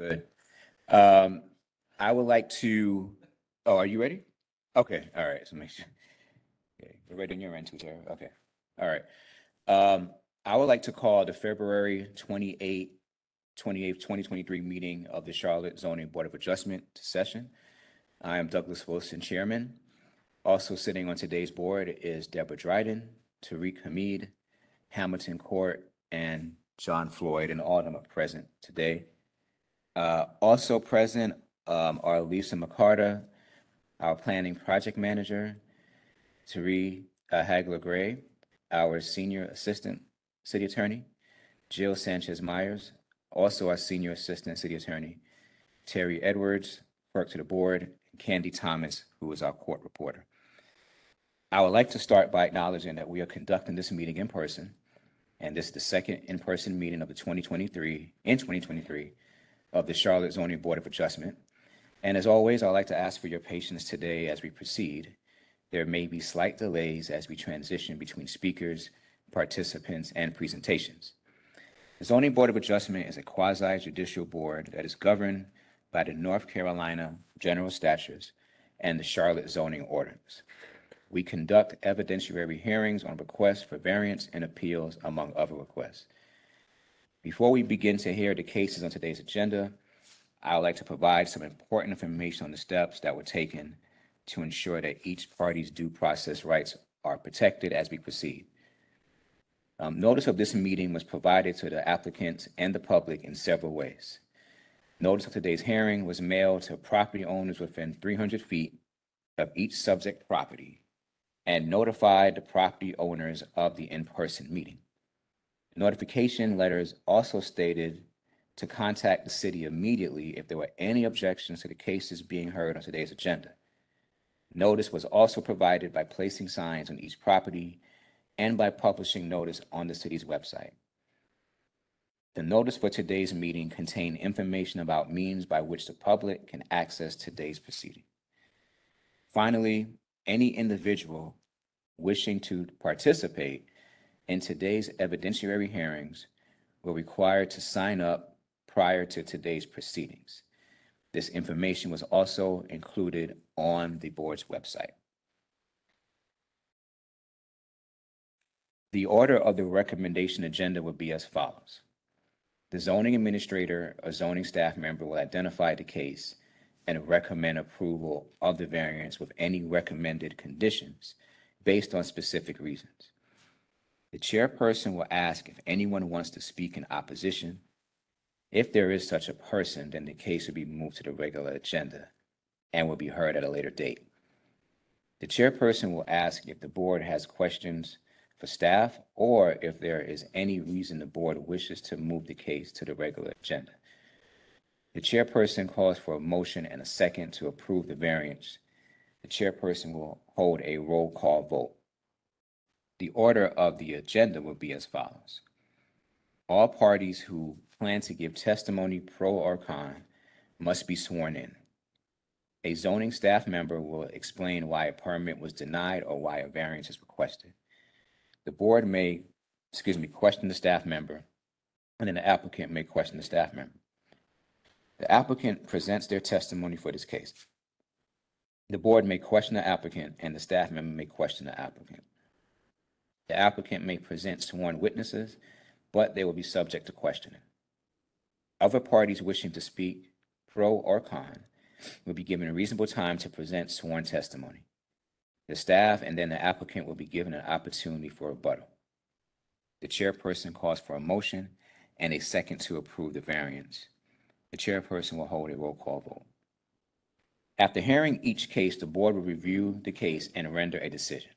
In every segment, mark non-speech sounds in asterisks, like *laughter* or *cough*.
Good. Um, I would like to, oh, are you ready? Okay, all right, so make sure. Okay, we're ready on your end too. Okay, all right. Um, I would like to call the February 28, 28th, 2023 meeting of the Charlotte Zoning Board of Adjustment session. I am Douglas Wilson, Chairman. Also sitting on today's board is Deborah Dryden, Tariq Hamid, Hamilton Court, and John Floyd, and all of them are present today. Uh, also present um, are Lisa McCarter, our planning project manager, Tari uh, Hagler Gray, our senior assistant city attorney, Jill Sanchez Myers, also our senior assistant city attorney, Terry Edwards, clerk to the board, and Candy Thomas, who is our court reporter. I would like to start by acknowledging that we are conducting this meeting in person, and this is the second in-person meeting of the 2023, in 2023, of the Charlotte Zoning Board of Adjustment. And as always, I'd like to ask for your patience today as we proceed. There may be slight delays as we transition between speakers, participants, and presentations. The Zoning Board of Adjustment is a quasi-judicial board that is governed by the North Carolina General Statutes and the Charlotte zoning ordinance. We conduct evidentiary hearings on requests for variance and appeals, among other requests. Before we begin to hear the cases on today's agenda, I would like to provide some important information on the steps that were taken to ensure that each party's due process rights are protected as we proceed. Um, notice of this meeting was provided to the applicants and the public in several ways. Notice of today's hearing was mailed to property owners within three hundred feet of each subject property and notified the property owners of the in-person meeting. Notification letters also stated to contact the city immediately if there were any objections to the cases being heard on today's agenda. Notice was also provided by placing signs on each property and by publishing notice on the city's website. The notice for today's meeting contained information about means by which the public can access today's proceeding. Finally, any individual wishing to participate in today's evidentiary hearings were required to sign up prior to today's proceedings. This information was also included on the board's website. The order of the recommendation agenda would be as follows. The zoning administrator or zoning staff member will identify the case and recommend approval of the variance with any recommended conditions based on specific reasons. The chairperson will ask if anyone wants to speak in opposition. If there is such a person, then the case will be moved to the regular agenda and will be heard at a later date. The chairperson will ask if the board has questions for staff or if there is any reason the board wishes to move the case to the regular agenda. The chairperson calls for a motion and a second to approve the variance. The chairperson will hold a roll call vote. The order of the agenda will be as follows. All parties who plan to give testimony pro or con must be sworn in. A zoning staff member will explain why a permit was denied or why a variance is requested. The board may, excuse me, question the staff member, and then the applicant may question the staff member. The applicant presents their testimony for this case. The board may question the applicant, and the staff member may question the applicant. The applicant may present sworn witnesses, but they will be subject to questioning. Other parties wishing to speak, pro or con, will be given a reasonable time to present sworn testimony. The staff and then the applicant will be given an opportunity for rebuttal. The chairperson calls for a motion and a second to approve the variance. The chairperson will hold a roll call vote. After hearing each case, the board will review the case and render a decision.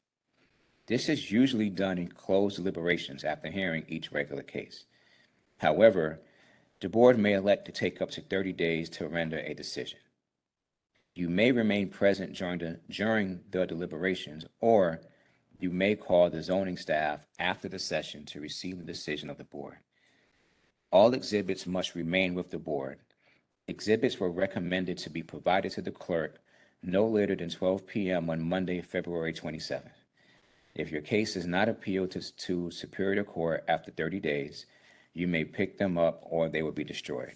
This is usually done in closed deliberations after hearing each regular case. However, the board may elect to take up to 30 days to render a decision. You may remain present during the, during the deliberations, or you may call the zoning staff after the session to receive the decision of the board. All exhibits must remain with the board. Exhibits were recommended to be provided to the clerk no later than 12 p.m. on Monday, February 27th. If your case is not appealed to, to Superior Court after 30 days, you may pick them up or they will be destroyed.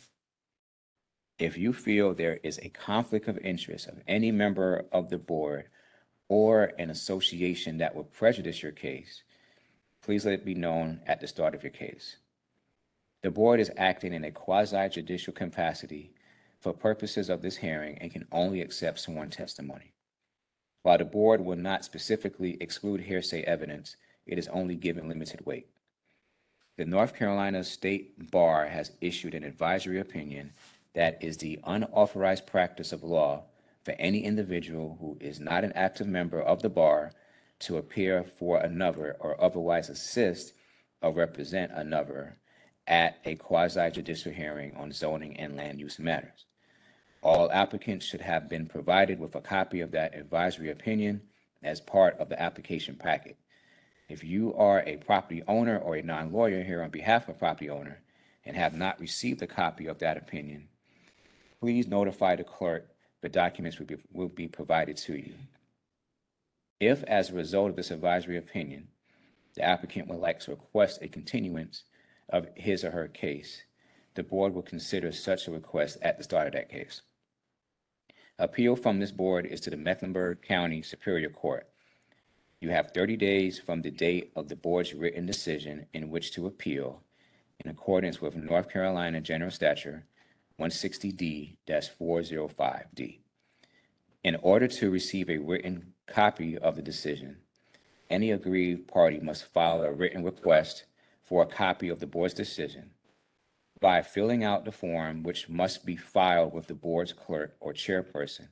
If you feel there is a conflict of interest of any member of the board or an association that would prejudice your case, please let it be known at the start of your case. The board is acting in a quasi judicial capacity for purposes of this hearing and can only accept sworn testimony. While the board will not specifically exclude hearsay evidence, it is only given limited weight. The North Carolina State Bar has issued an advisory opinion that is the unauthorized practice of law for any individual who is not an active member of the bar to appear for another or otherwise assist or represent another at a quasi judicial hearing on zoning and land use matters. All applicants should have been provided with a copy of that advisory opinion as part of the application packet. If you are a property owner or a non-lawyer here on behalf of a property owner and have not received a copy of that opinion, please notify the clerk. The documents will be, will be provided to you. If, as a result of this advisory opinion, the applicant would like to request a continuance of his or her case, the board will consider such a request at the start of that case. Appeal from this board is to the Mecklenburg County Superior Court. You have 30 days from the date of the board's written decision in which to appeal in accordance with North Carolina General Statute 160D-405D. In order to receive a written copy of the decision, any aggrieved party must file a written request for a copy of the board's decision by filling out the form which must be filed with the board's clerk or chairperson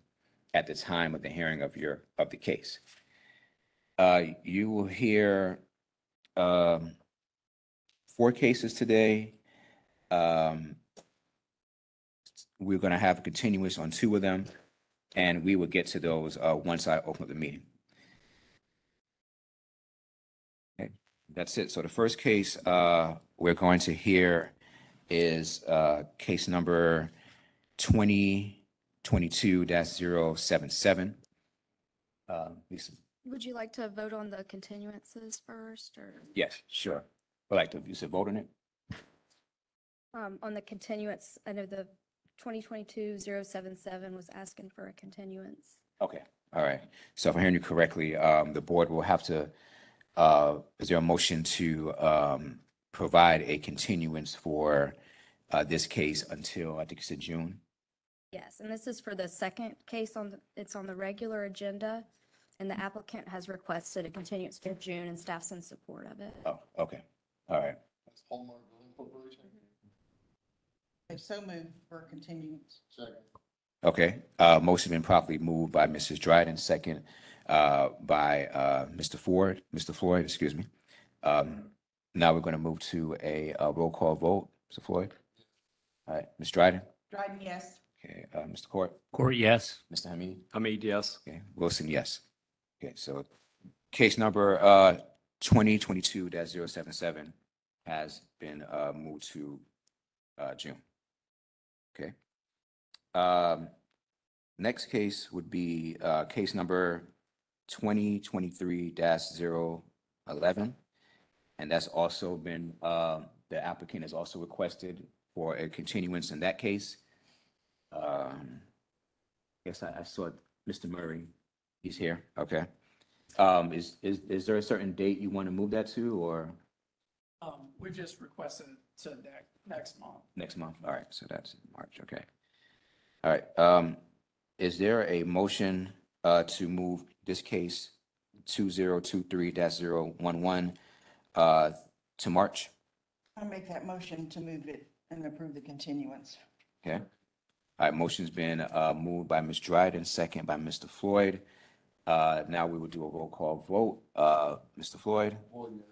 at the time of the hearing of your, of the case. Uh, you will hear, um, four cases today. Um, we're gonna have a continuous on two of them, and we will get to those, uh, once I open up the meeting. Okay, that's it. So the first case, uh, we're going to hear is, uh, case number twenty twenty-two 77 Uh, Lisa, Would you like to vote on the continuances first or yes, sure. Would like to, you said vote on it? um, on the continuance? I know the 2022-077 was asking for a continuance. Okay, all right. So if I'm hearing you correctly, um, the board will have to, uh, is there a motion to, um, provide a continuance for, uh, this case until, I think you said June? Yes, and this is for the second case on, the it's on the regular agenda, and the applicant has requested a continuance to June, and staff's in support of it. Oh, okay, all right. That's Hallmark Building Corporation? If so moved for a continuance. Second. Okay, uh, motion been properly moved by Mrs. Dryden, second, uh, by, uh, Mr. Ford, Mr. Floyd, excuse me. Um, now we're gonna move to a, uh roll call vote. Mr. Floyd? All right, Ms. Dryden? Dryden, yes. Okay, uh, Mr. Court? Court, yes. Mr. Hamid? Hamid, yes. Okay, Wilson, yes. Okay, so case number uh twenty twenty-two 77 has been uh moved to uh June. Okay. Um, next case would be uh case number twenty twenty-three 11 And that's also been, uh, the applicant has also requested for a continuance in that case. Um, Yes, I, I saw Mr. Murray. He's here. Okay. Um, is, is, is there a certain date you want to move that to or Um, we just requested to next, next month. next month? All right, so that's March, okay. All right, um, is there a motion, uh, to move this case two zero two three dash zero one one, uh, to March? I'll make that motion to move it and approve the continuance. Okay. All right, motion's been, uh, moved by Ms. Dryden, second by Mr. Floyd. Uh, now we will do a roll call vote. Uh, Mr. Floyd? Floyd, yes.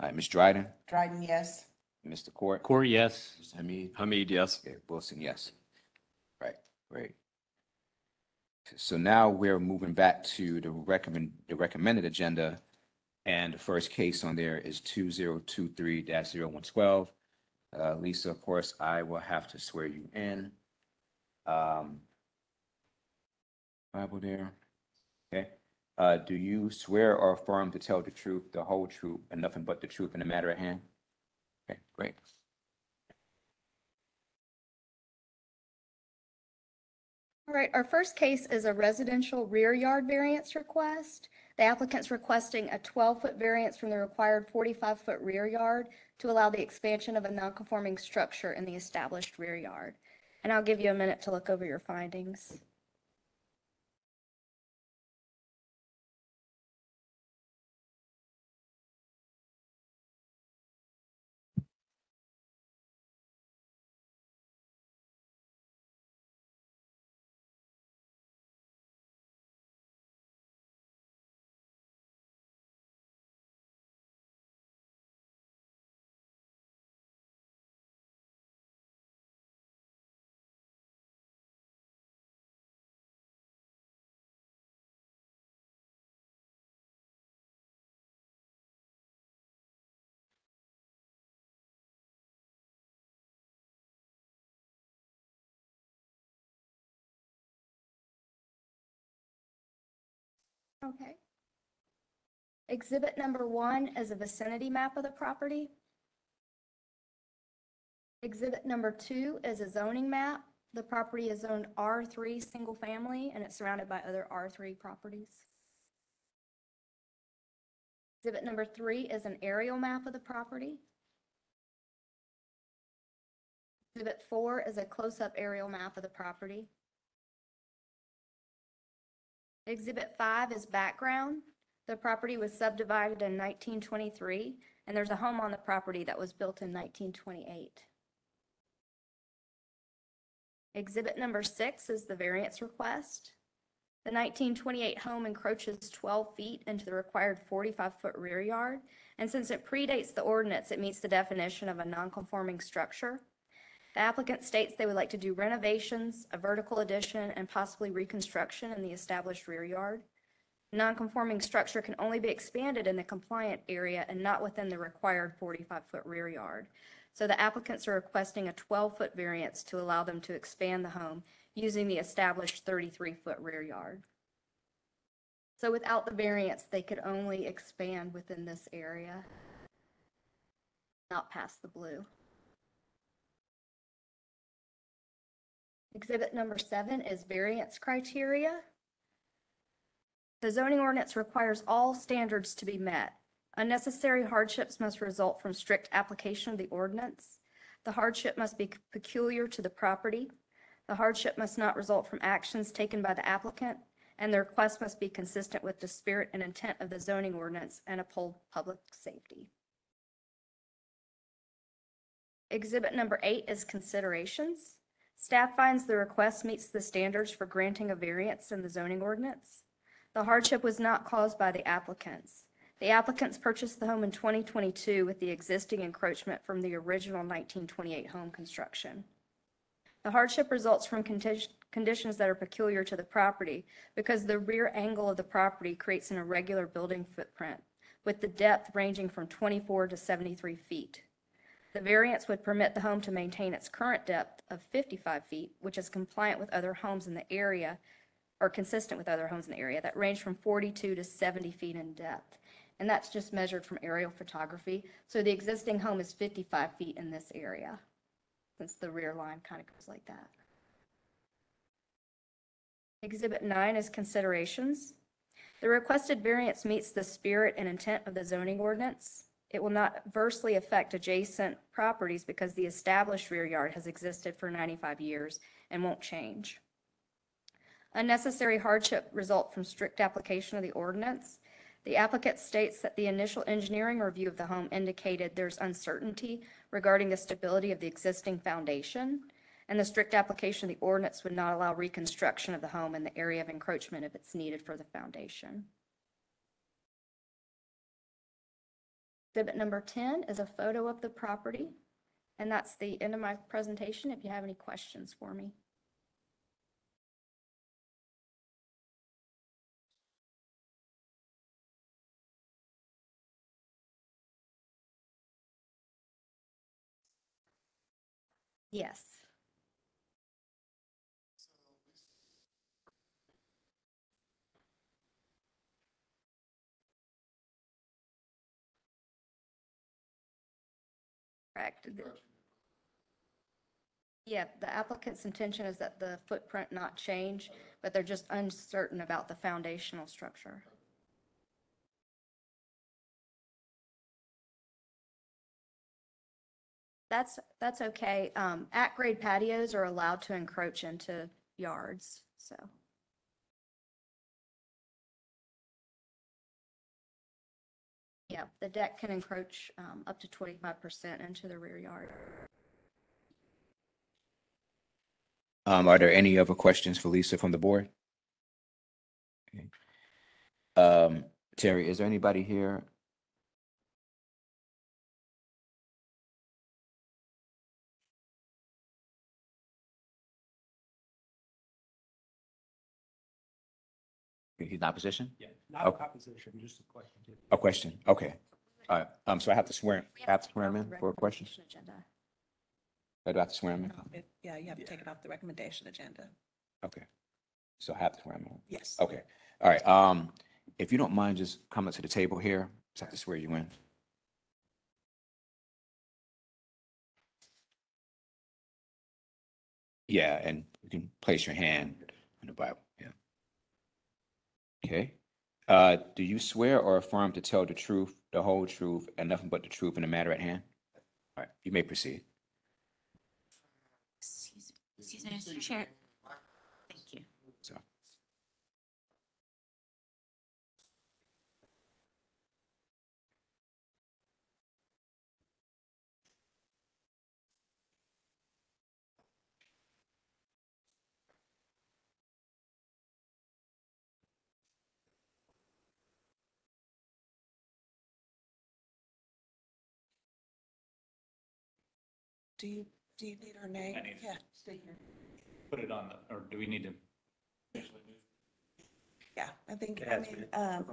All right, Ms. Dryden? Dryden, yes. Mr. Court? Court, yes. Mr. Hamid? Hamid, yes. Okay, Wilson, yes. Right, great. So now we're moving back to the recommend, the recommended agenda. And the first case on there is two zero two three 112 Uh, Lisa, of course, I will have to swear you in. Um, Bible there. Okay. Uh, do you swear or affirm to tell the truth, the whole truth, and nothing but the truth in the matter at hand? Okay, great. All right, our first case is a residential rear yard variance request. The applicant's requesting a 12-foot variance from the required 45-foot rear yard to allow the expansion of a non-conforming structure in the established rear yard. And I'll give you a minute to look over your findings. Okay. Exhibit number one is a vicinity map of the property. Exhibit number two is a zoning map. The property is zoned R3 Single Family and it's surrounded by other R3 properties. Exhibit number three is an aerial map of the property. Exhibit four is a close-up aerial map of the property. Exhibit five is background. The property was subdivided in 1923, and there's a home on the property that was built in 1928. Exhibit number six is the variance request. The 1928 home encroaches 12 feet into the required 45-foot rear yard, and since it predates the ordinance, it meets the definition of a non-conforming structure. The applicant states they would like to do renovations, a vertical addition, and possibly reconstruction in the established rear yard. Non-conforming structure can only be expanded in the compliant area and not within the required 45-foot rear yard. So the applicants are requesting a 12-foot variance to allow them to expand the home using the established 33-foot rear yard. So without the variance, they could only expand within this area, not past the blue. Exhibit number seven is variance criteria. The zoning ordinance requires all standards to be met. Unnecessary hardships must result from strict application of the ordinance. The hardship must be peculiar to the property. The hardship must not result from actions taken by the applicant, and the request must be consistent with the spirit and intent of the zoning ordinance and uphold public safety. Exhibit number eight is considerations. Staff finds the request meets the standards for granting a variance in the zoning ordinance. The hardship was not caused by the applicants. The applicants purchased the home in 2022 with the existing encroachment from the original 1928 home construction. The hardship results from condi- conditions that are peculiar to the property because the rear angle of the property creates an irregular building footprint with the depth ranging from 24 to 73 feet. The variance would permit the home to maintain its current depth of 55 feet, which is compliant with other homes in the area, or consistent with other homes in the area that range from 42 to 70 feet in depth. And that's just measured from aerial photography. So the existing home is 55 feet in this area, since the rear line kind of goes like that. Exhibit nine is considerations. The requested variance meets the spirit and intent of the zoning ordinance. It will not adversely affect adjacent properties because the established rear yard has existed for 95 years and won't change. Unnecessary hardship result from strict application of the ordinance. The applicant states that the initial engineering review of the home indicated there's uncertainty regarding the stability of the existing foundation, and the strict application of the ordinance would not allow reconstruction of the home in the area of encroachment if it's needed for the foundation. Exhibit number 10 is a photo of the property, and that's the end of my presentation. If you have any questions for me. Yes. Correct. Yeah, the applicant's intention is that the footprint not change, but they're just uncertain about the foundational structure. That's, that's okay. Um, at-grade patios are allowed to encroach into yards, so. Yeah, the deck can encroach, um, up to twenty-five percent into the rear yard. Um, are there any other questions for Lisa from the board? Okay. Um, Terry, is there anybody here? He's not position? Yeah, not Okay. opposition, just a question. A question, okay. All right, um, so I have to swear, I have to swear him in for a question? agenda. Or do I have to swear him in? It- Yeah, you have to take it off the recommendation agenda. Okay. So I have to swear him in? Yes. Okay, all right, um, if you don't mind just coming to the table here, just have to swear you in. Yeah, and you can place your hand on the Bible, yeah. Okay, uh, do you swear or affirm to tell the truth, the whole truth, and nothing but the truth in the matter at hand? All right, you may proceed. Excuse excuse me, Mr. Chair. Thank you. So, Do you, do you need her name? I need it. Yeah, stay here. Put it on the, or do we need to? Yeah, I think, It I has mean, be. um,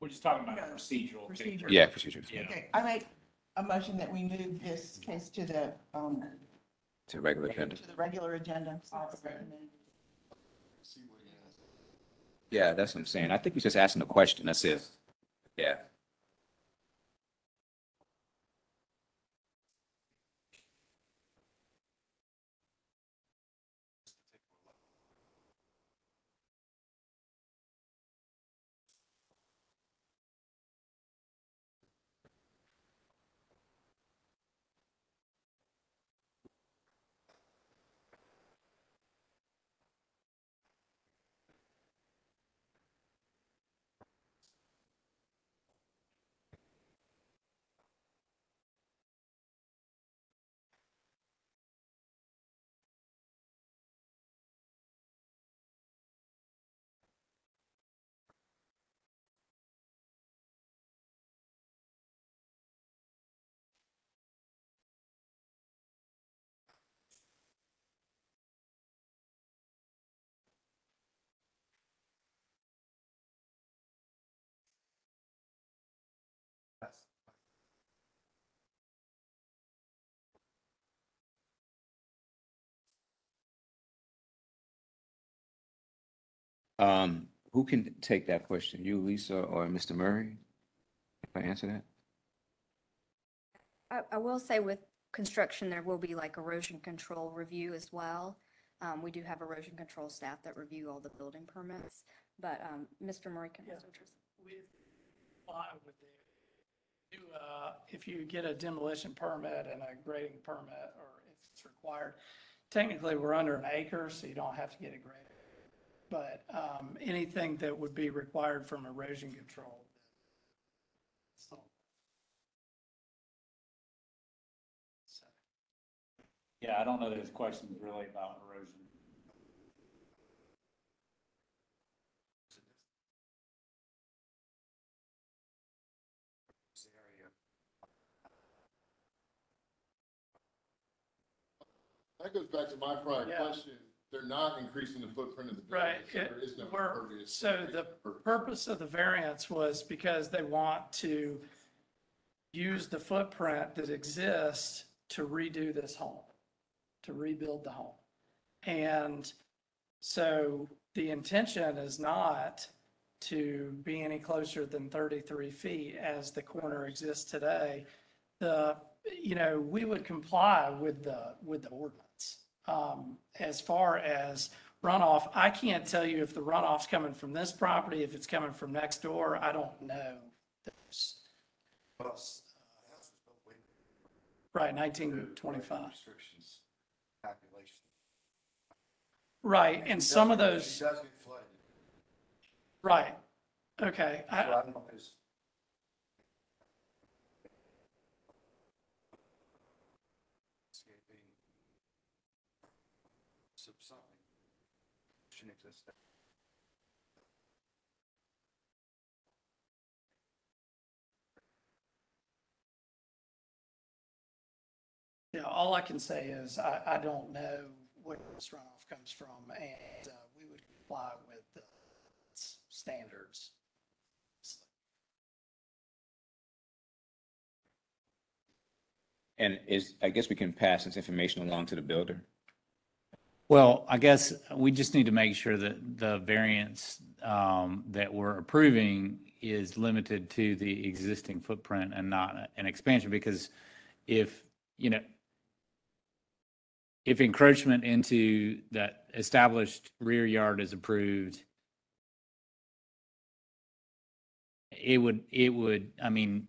We're just talking about No, procedural. procedure. yeah, procedures Yeah. Okay, I make a motion that we move this case to the, um, to regular agenda. to the regular agenda. See what he has. Yeah, that's what I'm saying. I think he's just asking a question. That's it. Yeah. Um, who can take that question? You, Lisa, or Mr. Murray? If I answer that? I, I will say with construction, there will be like erosion control review as well. Um, we do have erosion control staff that review all the building permits, but, um, Mr. Murray can answer. with, uh, with the, you, uh, if you get a demolition permit and a grading permit, or if it's required, technically, we're under an acre, so you don't have to get it graded. But, um, anything that would be required from erosion control. so. So, Yeah, I don't know that his question is really about erosion. That goes back to my prior Yeah. question. They're not increasing the footprint of the Right, building. so There is no we're, impervious. so the purpose of the variance was because they want to use the footprint that exists to redo this home, to rebuild the home. And so the intention is not to be any closer than 33 feet as the corner exists today. the, you know, we would comply with the, with the ordinance. Um, as far as runoff, I can't tell you if the runoff's coming from this property, if it's coming from next door, I don't know. There's- Right, nineteen twenty-five. Restrictions, calculation. Right, and some of It those, does get flooded. right, okay. So I, I don't know if it's- Yeah, all I can say is I, I don't know where this runoff comes from and uh, we would comply with the standards. And is, I guess we can pass this information along to the builder. Well, I guess we just need to make sure that the variance um, that we're approving is limited to the existing footprint and not an expansion, because if, you know, if encroachment into that established rear yard is approved, it would, it would, I mean,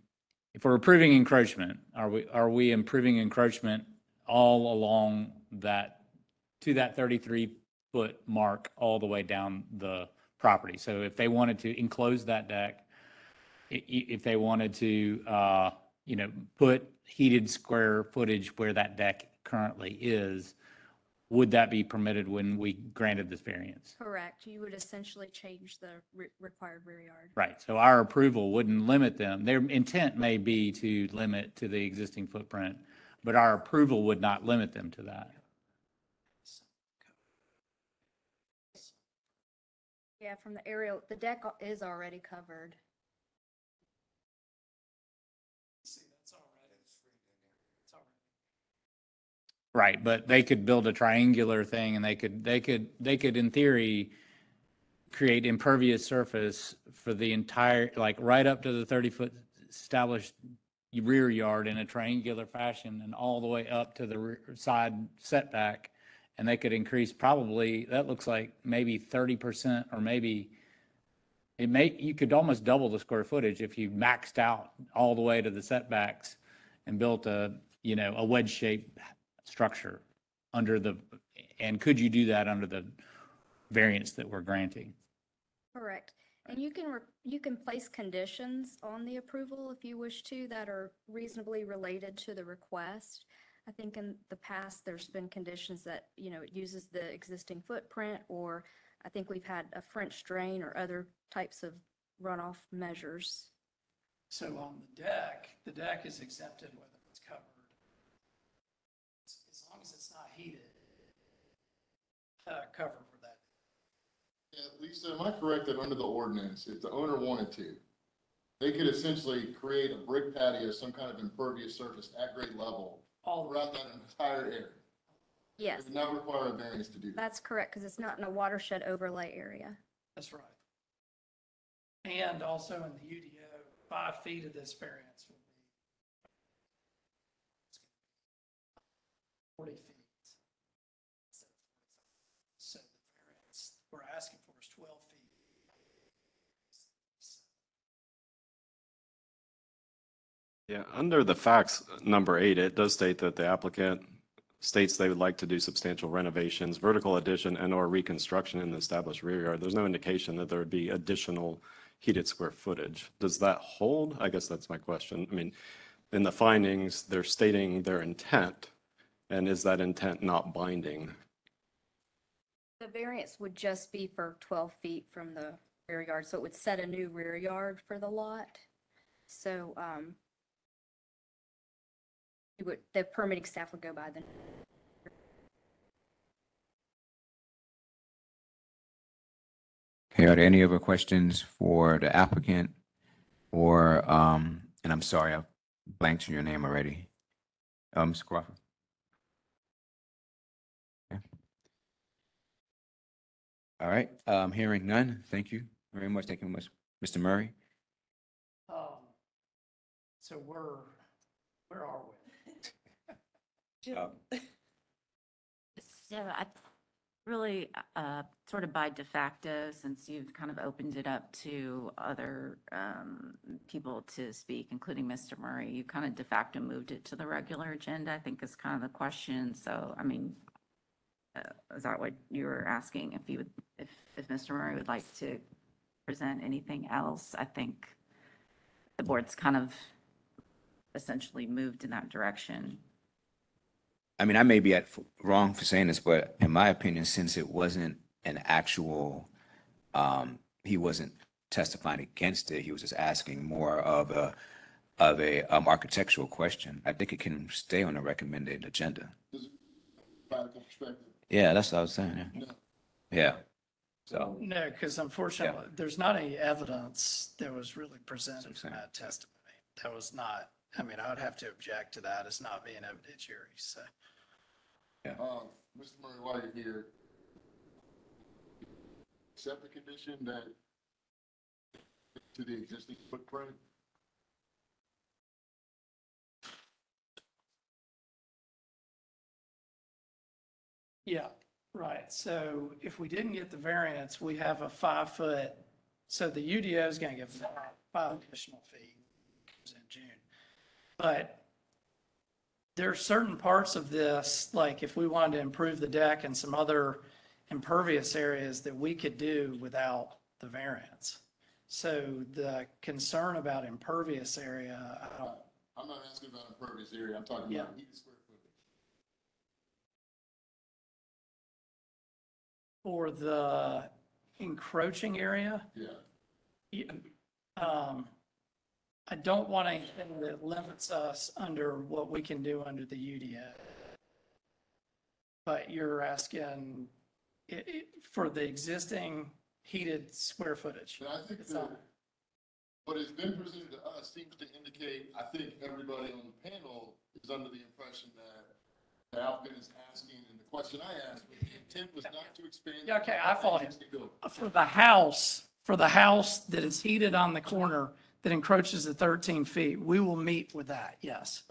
if we're approving encroachment, are we, are we improving encroachment all along that, to that thirty-three foot mark all the way down the property? So if they wanted to enclose that deck, if they wanted to, uh, you know, put heated square footage where that deck currently is, would that be permitted when we granted this variance? Correct. You would essentially change the re- required rear yard. Right, so our approval wouldn't limit them. Their intent may be to limit to the existing footprint, but our approval would not limit them to that. Yeah, from the aerial, the deck is already covered. See, that's already, it's already. Right, but they could build a triangular thing and they could, they could, they could in theory create impervious surface for the entire, like right up to the thirty foot established rear yard in a triangular fashion and all the way up to the rear side setback. And they could increase probably, that looks like maybe thirty percent or maybe it may, you could almost double the square footage if you maxed out all the way to the setbacks and built a, you know, a wedge shaped structure under the, and could you do that under the variance that we're granting? Correct. And you can, re- you can place conditions on the approval if you wish to that are reasonably related to the request. I think in the past, there's been conditions that, you know, it uses the existing footprint, or I think we've had a French drain or other types of runoff measures. So on the deck, the deck is exempted whether it's covered. As as long as it's not heated. Uh, cover for that. Yeah, Lisa, am I correct that under the ordinance, if the owner wanted to, they could essentially create a brick patio, some kind of impervious surface at grade level All throughout that entire area? Yes, It would not require a variance to do that. that's correct, because it's not in a watershed overlay area. That's right. And also in the UDO, five feet of this variance would be forty feet. So the variance we're asking for is twelve feet. Yeah, under the facts, number eight, it does state that the applicant states they would like to do substantial renovations, vertical addition and or reconstruction in the established rear yard. There's no indication that there would be additional heated square footage. Does that hold? I guess that's my question. I mean, in the findings, they're stating their intent, and is that intent not binding? The variance would just be for 12 feet from the rear yard, so it would set a new rear yard for the lot. So, um, would, the permitting staff would go by the, Okay, are there any other questions for the applicant? Or, um, and I'm sorry, I blanked on your name already. Uh, Mr. Crawford? Okay. All right, um, hearing none, thank you very much, thank you much. Mr. Murray? Um, So we're, Where are we? Jill, Um, So I really, uh, sort of by de facto, since you've kind of opened it up to other, um, people to speak, including Mr. Murray, you kind of de facto moved it to the regular agenda, I think is kind of the question. So, I mean, uh, is that what you were asking? If you would, if, if Mr. Murray would like to present anything else, I think the board's kind of essentially moved in that direction. I mean, I may be at, wrong for saying this, but in my opinion, since it wasn't an actual, um, he wasn't testifying against it, he was just asking more of a, of a, um, architectural question. I think it can stay on the recommended agenda. Yeah, that's what I was saying, yeah. No. Yeah. So, No, because unfortunately, there's not any evidence that was really presented from that testimony. That was not, I mean, I would have to object to that as not being evidentiary, so. Uh, Mr. Murray, while you're here, accept the condition that to the existing footprint? Yeah, right. So if we didn't get the variance, we have a five foot, so the UDO is going to give five- five additional feet comes in June. But there are certain parts of this, like if we wanted to improve the deck and some other impervious areas that we could do without the variance. So the concern about impervious area, I don't, I'm not asking about impervious area, I'm talking Yeah. about heated square footage. for the encroaching area, Yeah, Yeah, um, I don't want anything that limits us under what we can do under the UDO. But you're asking i- i- for the existing heated square footage. but I think It's that not- what has been presented to us seems to indicate, I think everybody on the panel is under the impression that the applicant is asking, and the question I asked, was the intent was not to expand. Yeah, okay, I follow him. existing building. For the house, for the house that is heated on the corner that encroaches the 13 feet, we will meet with that, yes.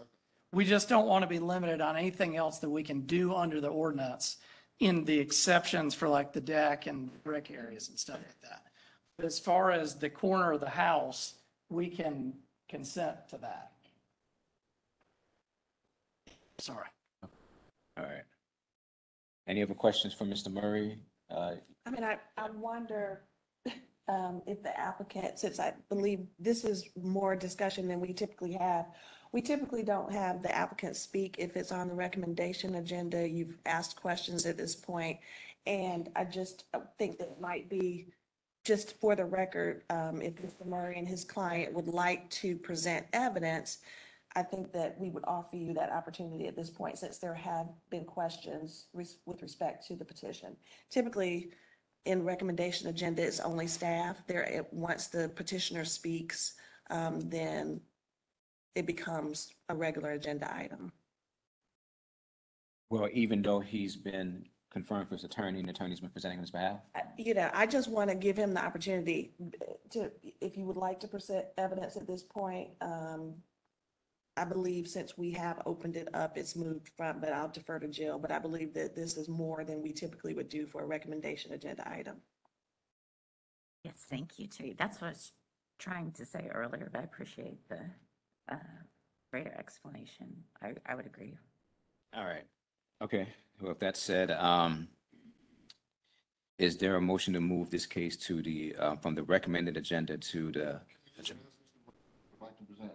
We just don't want to be limited on anything else that we can do under the ordinance in the exceptions for like the deck and brick areas and stuff like that. But as far as the corner of the house, we can consent to that. Sorry. all right. Any other questions for Mr. Murray? Uh, I mean, I, I wonder um, if the applicant, since I believe this is more discussion than we typically have, we typically don't have the applicant speak if it's on the recommendation agenda. You've asked questions at this point, And I just think that it might be, just for the record, um, if Mr. Murray and his client would like to present evidence, I think that we would offer you that opportunity at this point, since there have been questions res- with respect to the petition. Typically, in recommendation agenda, it's only staff. There, it- once the petitioner speaks, um, then it becomes a regular agenda item. Well, even though he's been confirmed for his attorney and the attorney's been presenting on his behalf? I- You know, I just want to give him the opportunity to, if you would like to present evidence at this point, um, I believe since we have opened it up, it's moved from, but I'll defer to Jill, but I believe that this is more than we typically would do for a recommendation agenda item. Yes, thank you, Terry. That's what I was trying to say earlier, but I appreciate the uh, greater explanation. I, I would agree. All right. Okay, well, if that said, um, is there a motion to move this case to the, uh, from the recommended agenda to the, I'd like to present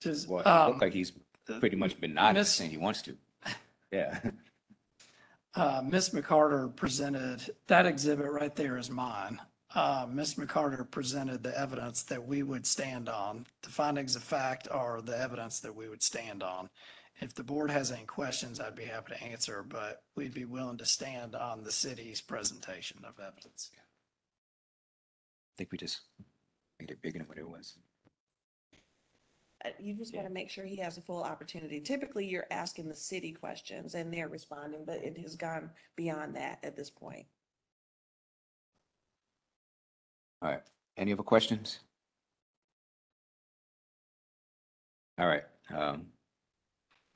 Does, well, it um, looked like he's pretty much been nodding, Miss- saying he wants to. Yeah. *laughs* Uh, Ms. McCarter presented, that exhibit right there is mine. Uh, Ms. McCarter presented the evidence that we would stand on. The findings of fact are the evidence that we would stand on. If the board has any questions, I'd be happy to answer, but we'd be willing to stand on the city's presentation of evidence. I think we just made it bigger than what it was. Uh, You just want to make sure he has a full opportunity. Typically, you're asking the city questions and they're responding, but it has gone beyond that at this point. All right, any other questions? All right, um,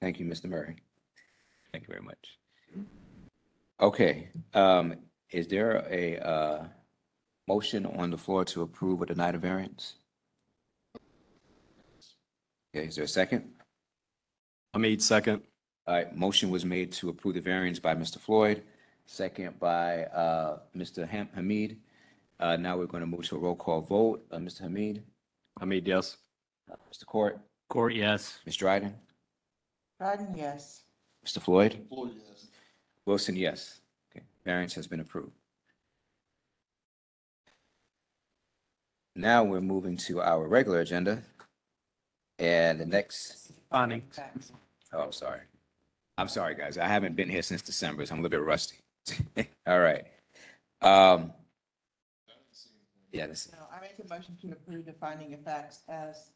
Thank you, Mr. Murray. Thank you very much. Okay, um, is there a, uh, motion on the floor to approve or deny the variance? Okay, is there a second? Hamid, second. All right, motion was made to approve the variance by Mr. Floyd, second by, uh, Mr. Ham- Hamid. Uh, now we're going to move to a roll call vote. Uh, Mr. Hamid, Hamid, yes. Mr. Court, Court, yes. Ms. Dryden, Dryden, yes. Mr. Floyd? Floyd, yes. Wilson, yes. Okay, variance has been approved. Now we're moving to our regular agenda. And the next, Findings. Facts. oh, I'm sorry. I'm sorry, guys. I haven't been here since December, so I'm a little bit rusty. *laughs* All right. Um, yeah, this, No, I make a motion to approve the finding of facts as,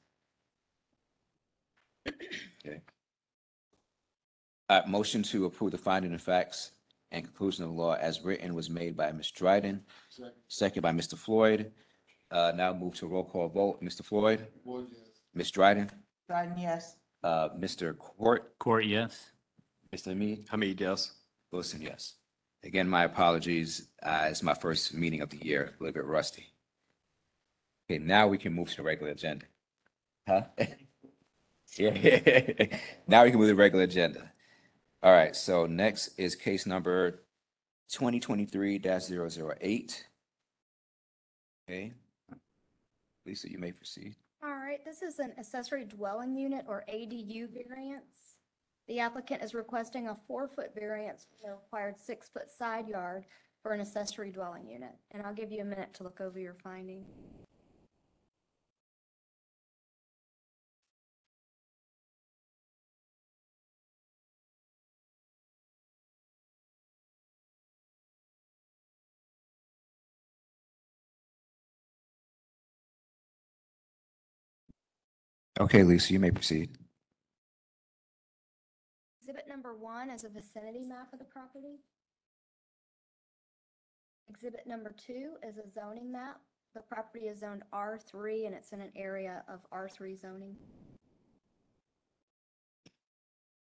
*clears throat* uh, motion to approve the finding of facts and conclusion of law as written was made by Ms. Dryden, Second, second by Mr. Floyd. Uh, now move to roll call vote. Mr. Floyd, Floyd, yes. Ms. Dryden, Dryden, yes. uh, Mr. Court, Court, yes. Mr. Hamid, Hamid, yes. Wilson, yes. Again, my apologies. Uh, it's my first meeting of the year, a little bit rusty. Okay, now we can move to the regular agenda. Huh? *laughs* Yeah. *laughs* Now we can move to the regular agenda. All right, so next is case number twenty twenty-three 8 Okay. Lisa, you may proceed. This is an accessory dwelling unit or ADU variance. The applicant is requesting a four-foot variance for the required six-foot side yard for an accessory dwelling unit. And I'll give you a minute to look over your finding. Okay, Lisa, you may proceed. Exhibit number one is a vicinity map of the property. Exhibit number two is a zoning map. The property is zoned R3 and it's in an area of R3 zoning.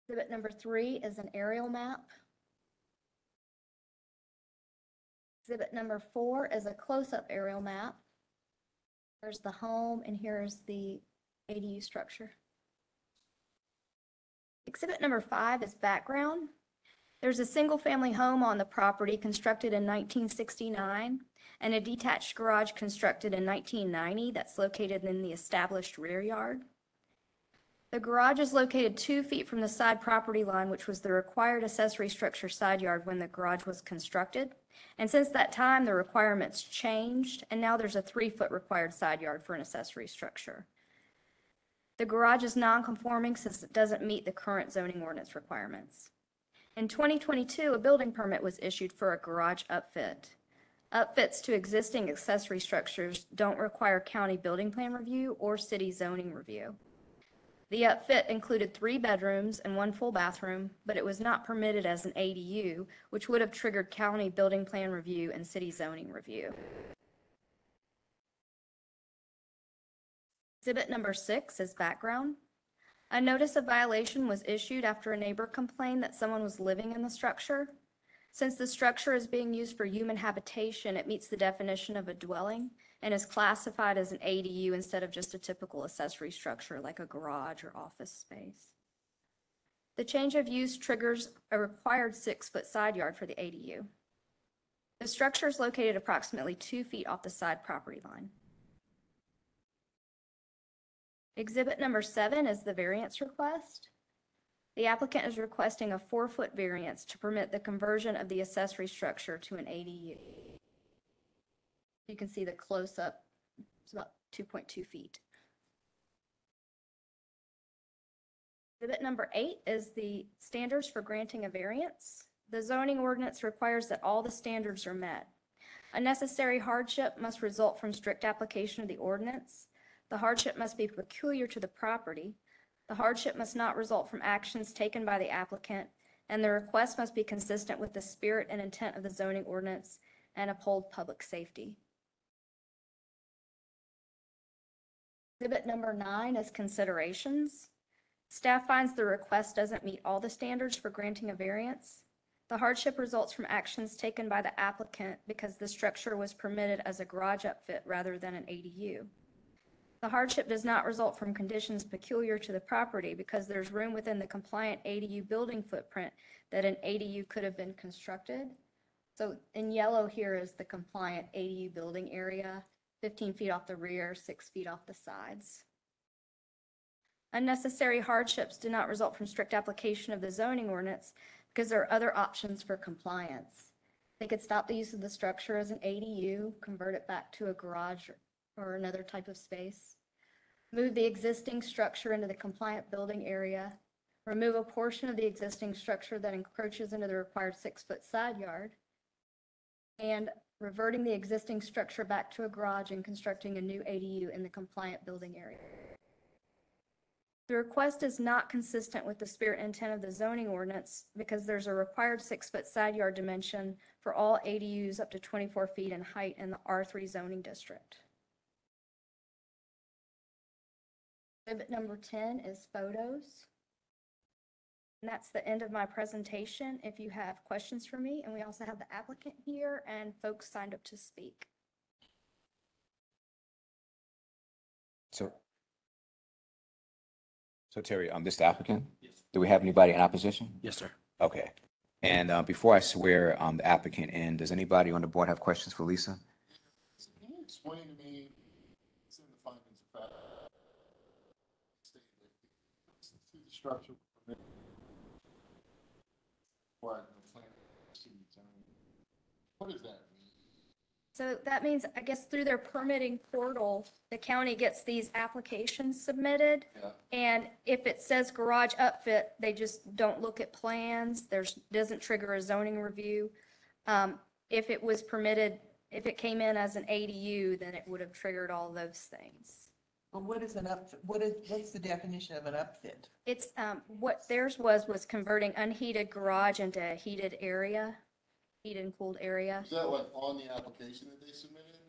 Exhibit number three is an aerial map. Exhibit number four is a close-up aerial map. Here's the home and here's the ADU structure. Exhibit number five is background. There's a single-family home on the property constructed in 1969 and a detached garage constructed in 1990 that's located in the established rear yard. The garage is located two feet from the side property line, which was the required accessory structure side yard when the garage was constructed. And since that time, the requirements changed, and now there's a three-foot required side yard for an accessory structure. The garage is non-conforming since it doesn't meet the current zoning ordinance requirements. In 2022, a building permit was issued for a garage upfit. Upfits to existing accessory structures don't require county building plan review or city zoning review. The upfit included three bedrooms and one full bathroom, but it was not permitted as an ADU, which would have triggered county building plan review and city zoning review. Exhibit number six is background. A notice of violation was issued after a neighbor complained that someone was living in the structure. Since the structure is being used for human habitation, it meets the definition of a dwelling and is classified as an ADU instead of just a typical accessory structure like a garage or office space. The change of use triggers a required six-foot side yard for the ADU. The structure is located approximately two feet off the side property line. Exhibit number seven is the variance request. The applicant is requesting a four-foot variance to permit the conversion of the accessory structure to an ADU. You can see the close-up, it's about 2.2 feet. Exhibit number eight is the standards for granting a variance. The zoning ordinance requires that all the standards are met. A necessary hardship must result from strict application of the ordinance. The hardship must be peculiar to the property. The hardship must not result from actions taken by the applicant, and the request must be consistent with the spirit and intent of the zoning ordinance and uphold public safety. Exhibit number nine is considerations. Staff finds the request doesn't meet all the standards for granting a variance. The hardship results from actions taken by the applicant because the structure was permitted as a garage upfit rather than an ADU. The hardship does not result from conditions peculiar to the property because there's room within the compliant ADU building footprint that an ADU could have been constructed. So in yellow here is the compliant ADU building area, 15 feet off the rear, six feet off the sides. Unnecessary hardships do not result from strict application of the zoning ordinance because there are other options for compliance. They could stop the use of the structure as an ADU, convert it back to a garage or another type of space, move the existing structure into the compliant building area, remove a portion of the existing structure that encroaches into the required six-foot side yard, and reverting the existing structure back to a garage and constructing a new ADU in the compliant building area. The request is not consistent with the spirit and intent of the zoning ordinance because there's a required six-foot side yard dimension for all ADUs up to 24 feet in height in the R3 zoning district. Exhibit number 10 is photos. And that's the end of my presentation. If you have questions for me, and we also have the applicant here and folks signed up to speak. So. So Terry, um, this applicant? Yes. Do we have anybody in opposition? Yes, sir. Okay. And, uh, before I swear, um, the applicant in, does anybody on the board have questions for Lisa? So Can you explain to me, it's in the findings of fact, state that the the structure. What, the plan, what does that mean? So that means, I guess through their permitting portal, the county gets these applications submitted. Yeah. And if it says garage upfit, they just don't look at plans. There's, doesn't trigger a zoning review. Um, if it was permitted, if it came in as an ADU, then it would have triggered all those things. Well, what is an up, what is, what's the definition of an upfit? It's, um, what theirs was, was converting unheated garage into a heated area, heated and cooled area. Is that what, on the application that they submitted?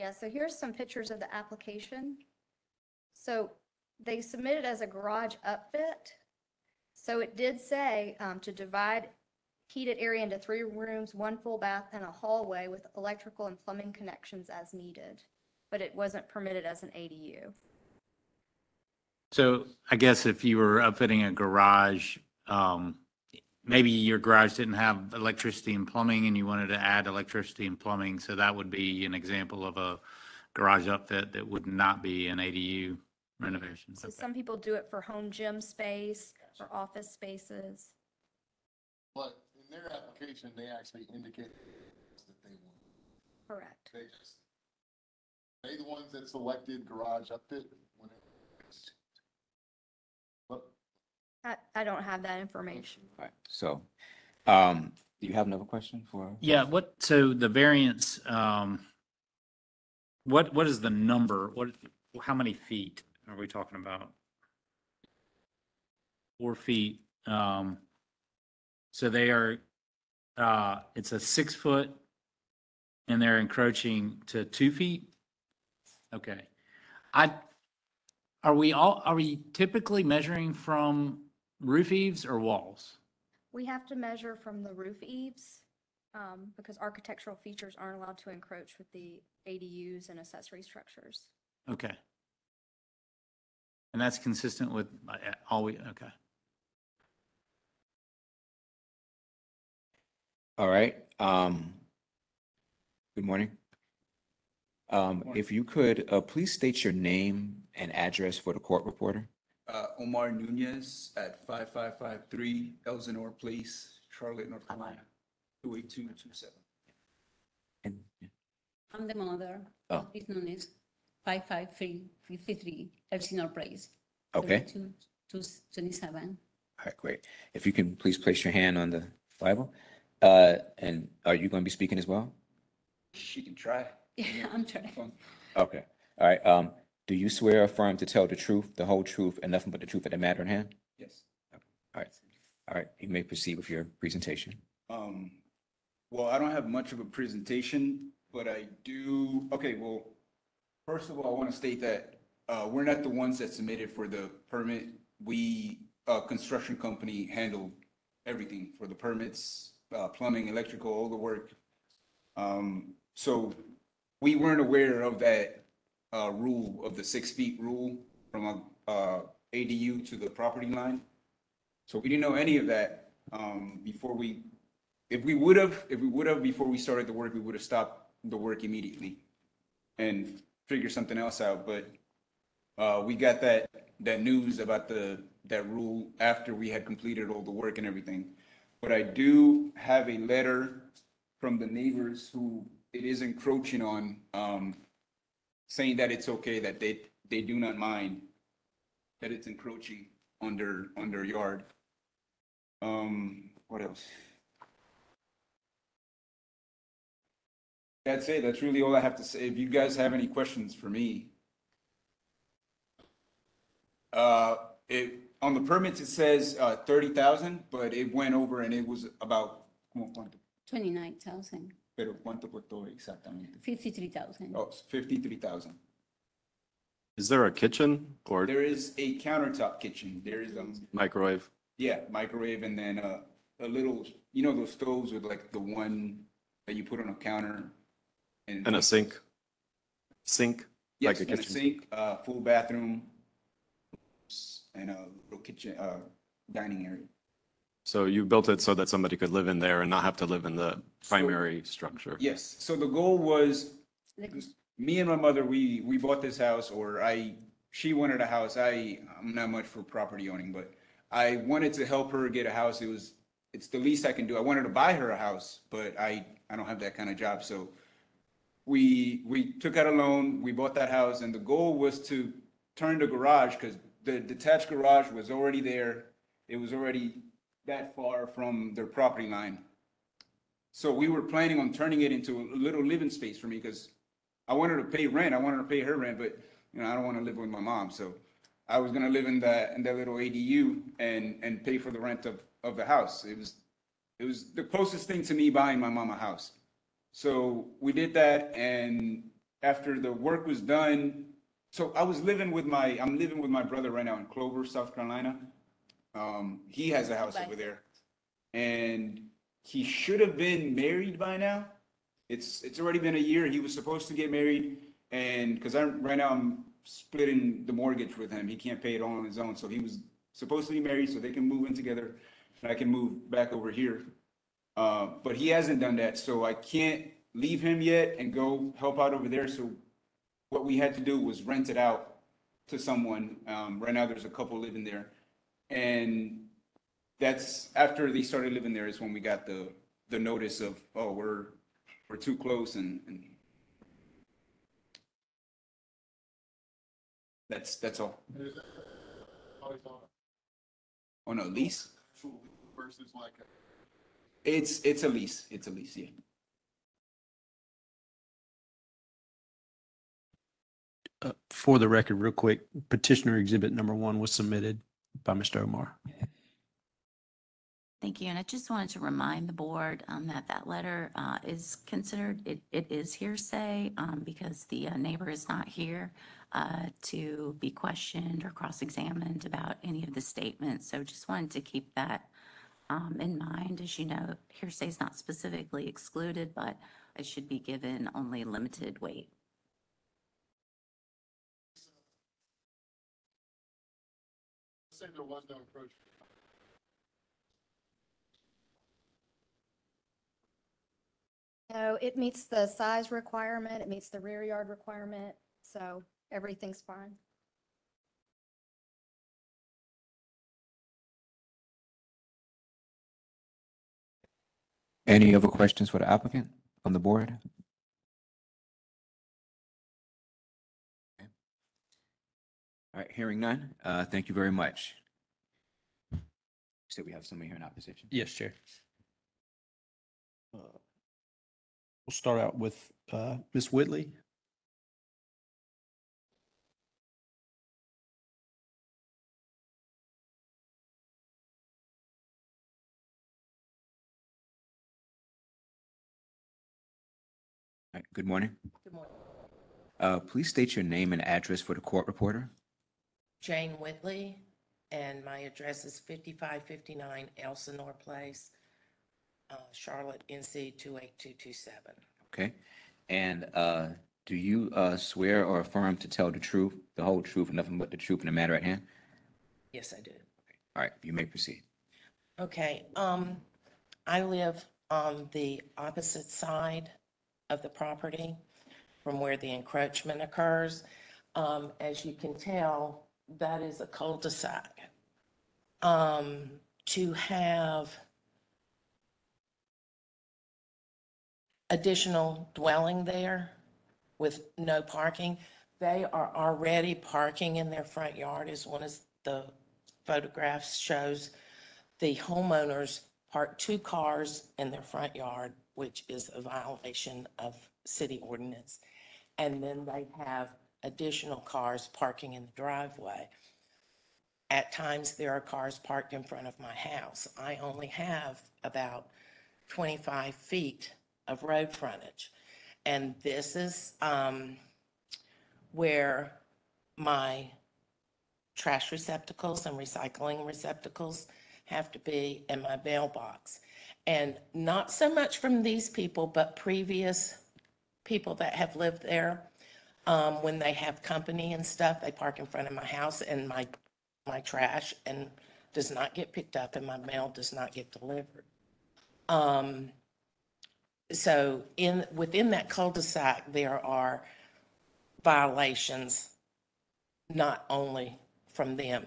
Yeah, so here's some pictures of the application. So they submitted as a garage upfit. So it did say um, to divide heated area into three rooms, one full bath, and a hallway with electrical and plumbing connections as needed. But it wasn't permitted as an ADU. So I guess if you were upfitting a garage, um, maybe your garage didn't have electricity and plumbing and you wanted to add electricity and plumbing, so that would be an example of a garage upfit that would not be an ADU renovation. So Okay. some people do it for home gym space or office spaces. But in their application, they actually indicated that they want. Correct. They just, they the ones that selected garage upfit when it. But I, I don't have that information. All right, so, um, do you have another question for? Yeah, what, so the variance, um, what, what is the number? What, how many feet are we talking about? Four feet, um, so they are, uh, it's a six foot and they're encroaching to two feet? Okay. I, are we all, are we typically measuring from roof eaves or walls? We have to measure from the roof eaves, um, because architectural features aren't allowed to encroach with the ADUs and accessory structures. Okay. And that's consistent with uh, all we, okay. All right, um, good morning. Um, if you could, uh, please state your name and address for the court reporter. Uh, Omar Nunez at five five five three Elsinore Place, Charlotte, North Carolina, two eight two two seven. And, I'm the mother Oh. of this Nunez, 55353 Elsinore Place. okay, 227. all right, great. If you can, please place your hand on the Bible. Uh, and are you going to be speaking as well? She can try. Yeah, *laughs* I'm trying. Okay, all right, um, do you swear or affirm to tell the truth, the whole truth, and nothing but the truth of the matter in hand? Yes. All right, all right, you may proceed with your presentation. Um, well, I don't have much of a presentation, but I do, okay, well, first of all, I want to state that, uh, we're not the ones that submitted for the permit. we, a construction company handled everything for the permits, uh, plumbing, electrical, all the work. Um, so we weren't aware of that, uh, rule of the six feet rule from a, uh, ADU to the property line. So we didn't know any of that, um, before we, if we would have, if we would have, before we started the work, we would have stopped the work immediately and figured something else out, but, uh, we got that, that news about the, that rule after we had completed all the work and everything. But I do have a letter from the neighbors who it is encroaching on, um, saying that it's okay, that they, they do not mind that it's encroaching on their, on their yard. Um, what else? That's it. That's really all I have to say. If you guys have any questions for me. Uh, it, on the permits, it says, uh, thirty thousand, but it went over and it was about. Twenty-nine thousand, Pero cuánto costó exactamente? fifty-three thousand. Oh, fifty-three thousand. Is there a kitchen or There is a countertop kitchen. There is, um, microwave? yeah, microwave and then, uh, a little, you know, those stoves with like the one that you put on a counter? And a sink? Sink? Yes, like a and a kitchen sink, uh, full bathroom, and a little kitchen, uh, dining area. So you built it so that somebody could live in there and not have to live in the primary structure? Yes, so the goal was, me and my mother, we, we bought this house, or I, she wanted a house, I, I'm not much for property owning, but I wanted to help her get a house, it was, it's the least I can do, I wanted to buy her a house, but I, I don't have that kind of job, so we, we took out a loan, we bought that house, and the goal was to turn the garage, because the detached garage was already there, it was already that far from their property line. So we were planning on turning it into a little living space for me because I wanted to pay rent. I wanted to pay her rent, but you know, I don't want to live with my mom. So I was gonna live in that, in that little ADU and, and pay for the rent of, of the house. It was, it was the closest thing to me buying my mom a house. So we did that and after the work was done, so I was living with my, I'm living with my brother right now in Clover, South Carolina. Um, he has a house over there. And he should have been married by now. It's, it's already been a year. He was supposed to get married and, because I'm, right now I'm splitting the mortgage with him. He can't pay it all on his own. So he was supposed to be married so they can move in together and I can move back over here. Uh, but he hasn't done that, so I can't leave him yet and go help out over there. So what we had to do was rent it out to someone. Um, right now, there's a couple living there. And that's, after they started living there is when we got the, the notice of, oh, we're, we're too close and, and that's, that's all. On a lease? versus like a It's, it's a lease. It's a lease, yeah. Uh, For the record, real quick, petitioner exhibit number one was submitted by Mr. Omar. Thank you. And I just wanted to remind the board um, that that letter uh, is considered, it, it is hearsay um, because the uh, neighbor is not here uh, to be questioned or cross-examined about any of the statements. So just wanted to keep that um, in mind. As you know, hearsay is not specifically excluded, but it should be given only limited weight. Say there was no encroachment. No, it meets the size requirement, it meets the rear yard requirement, so everything's fine. Any other questions for the applicant on the board? All right, hearing none, uh, thank you very much. So we have somebody here in opposition? Yes, Chair. Uh, We'll start out with uh, Ms. Whitley. All right, good morning. Good morning. Uh, please state your name and address for the court reporter. Jane Whitley, and my address is fifty-five fifty-nine Elsinore Place, uh, Charlotte, NC two eight two two seven. Okay. And uh, do you uh, swear or affirm to tell the truth, the whole truth, and nothing but the truth in the matter at hand? Yes, I do. All right, you may proceed. Okay, um, I live on the opposite side of the property from where the encroachment occurs. Um, as you can tell, that is a cul-de-sac. Um, to have additional dwelling there with no parking, they are already parking in their front yard as one of the photographs shows the homeowners park two cars in their front yard, which is a violation of city ordinance. And then they have additional cars parking in the driveway. At times, there are cars parked in front of my house. I only have about 25 feet of road frontage. And this is um, where my trash receptacles and recycling receptacles have to be in my mailbox. And not so much from these people, but previous people that have lived there. Um, when they have company and stuff, they park in front of my house and my, my trash and does not get picked up and my mail does not get delivered. Um, so in, within that cul-de-sac, there are violations, not only from them.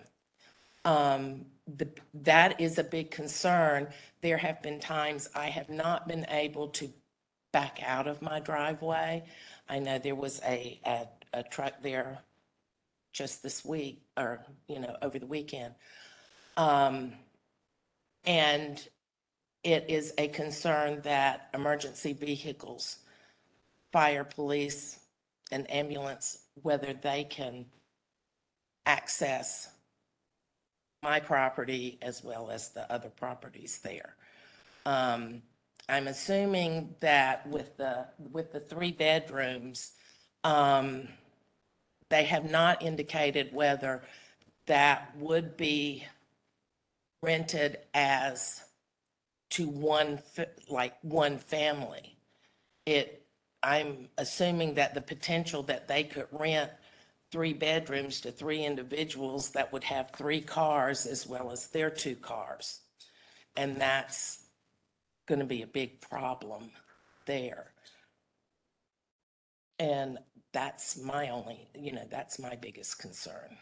Um, the, that is a big concern. There have been times I have not been able to back out of my driveway. I know there was a, a, a truck there just this week, or, you know, over the weekend. Um, and it is a concern that emergency vehicles, fire, police, and ambulance, whether they can access my property as well as the other properties there. Um, I'm assuming that with the, with the three bedrooms, um, they have not indicated whether that would be rented as to one, like, one family. It, I'm assuming that the potential that they could rent three bedrooms to three individuals that would have three cars as well as their two cars. And that's going to be a big problem there. And that's my only, you know, that's my biggest concern.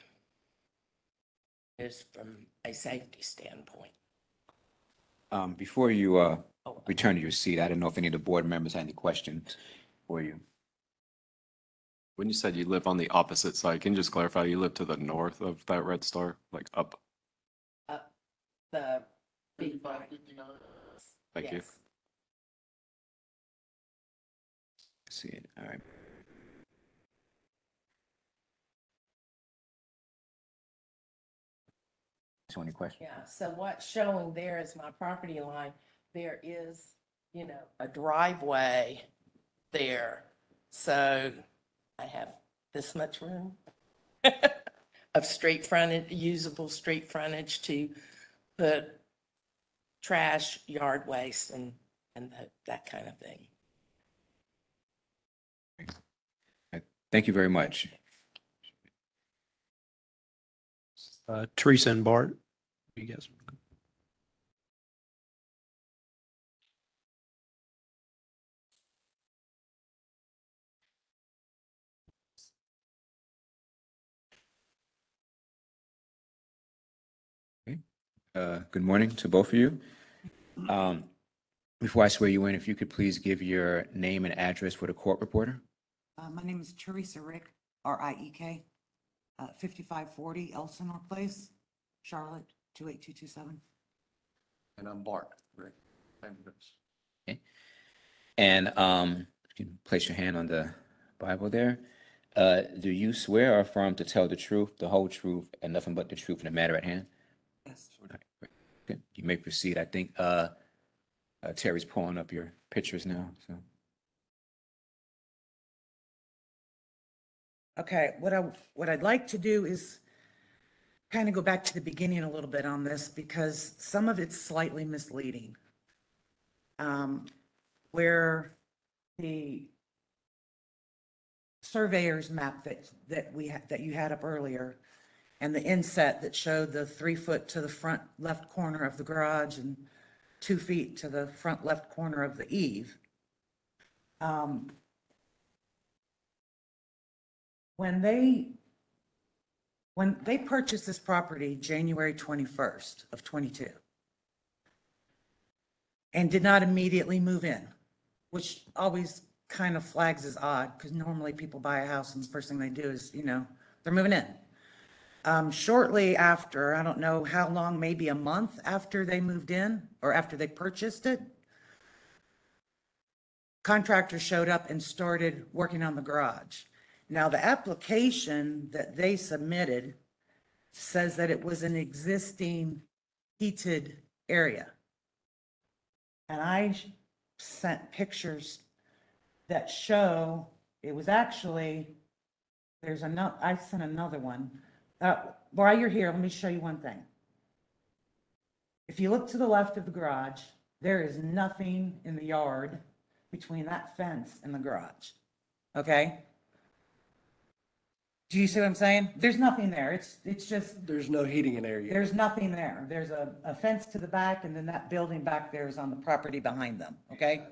Is from a safety standpoint. Um, Before you uh, Oh, return to your seat, I didn't know if any of the board members had any questions for you. When you said you live on the opposite side, can you just clarify, you live to the north of that red star, like up? Up the big barn. Fifty-nine. Thank you. Yes. See it, all right. So any questions? Yeah, so what's showing there is my property line. There is, you know, a driveway there. So I have this much room *laughs* of street frontage, usable street frontage to put trash, yard waste and, and that, that kind of thing. Thank you very much. Uh, Teresa and Bart, you guys. Uh, Good morning to both of you. Um, Before I swear you in, if you could please give your name and address for the court reporter? Uh, my name is Teresa Riek, R-I-E-K, uh, fifty-five forty Elsinore Place, Charlotte, two eight two two seven. And I'm Bart. Riek. Same address. Okay. And um, you can place your hand on the Bible there. Uh, Do you swear or affirm to tell the truth, the whole truth, and nothing but the truth in the matter at hand? Yes. You may proceed. I think uh, uh, Terry's pulling up your pictures now, so. Okay, what I, what I'd like to do is kind of go back to the beginning a little bit on this because some of it's slightly misleading. Um, Where the surveyor's map that, that we that you had up earlier and the inset that showed the three foot to the front left corner of the garage and two feet to the front left corner of the eave. Um, When they, when they purchased this property January 21st of 22 and did not immediately move in, which always kind of flags as odd because normally people buy a house and the first thing they do is, you know, they're moving in. Um, shortly after, I don't know how long, maybe a month after they moved in or after they purchased it, contractor showed up and started working on the garage. Now, the application that they submitted says that it was an existing heated area. And I sent pictures that show, it was actually, there's another, I sent another one. Uh, while you're here, let me show you one thing. If you look to the left of the garage, there is nothing in the yard between that fence and the garage. Okay? Do you see what I'm saying? There's nothing there. It's, it's just, There's no heating in there yet. there's nothing there. There's a, a fence to the back and then that building back there is on the property behind them, okay?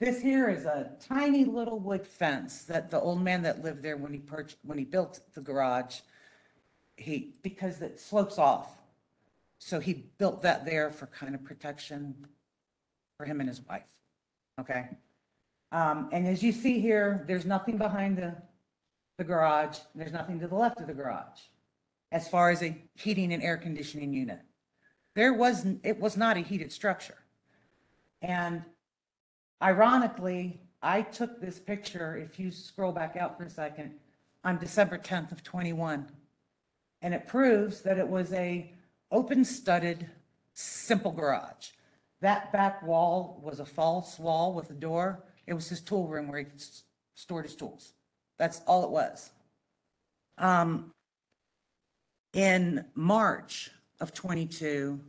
This here is a tiny little wood fence that the old man that lived there when he purchased, when he built the garage, he, because it slopes off. So he built that there for kind of protection for him and his wife, okay? Um, and as you see here, there's nothing behind the, the garage, there's nothing to the left of the garage as far as a heating and air conditioning unit. There wasn't, it was not a heated structure. And ironically, I took this picture, if you scroll back out for a second, on December 10th of 21. And it proves that it was a open studded, simple garage. That back wall was a false wall with a door. It was his tool room where he stored his tools. That's all it was. Um, in March of 22,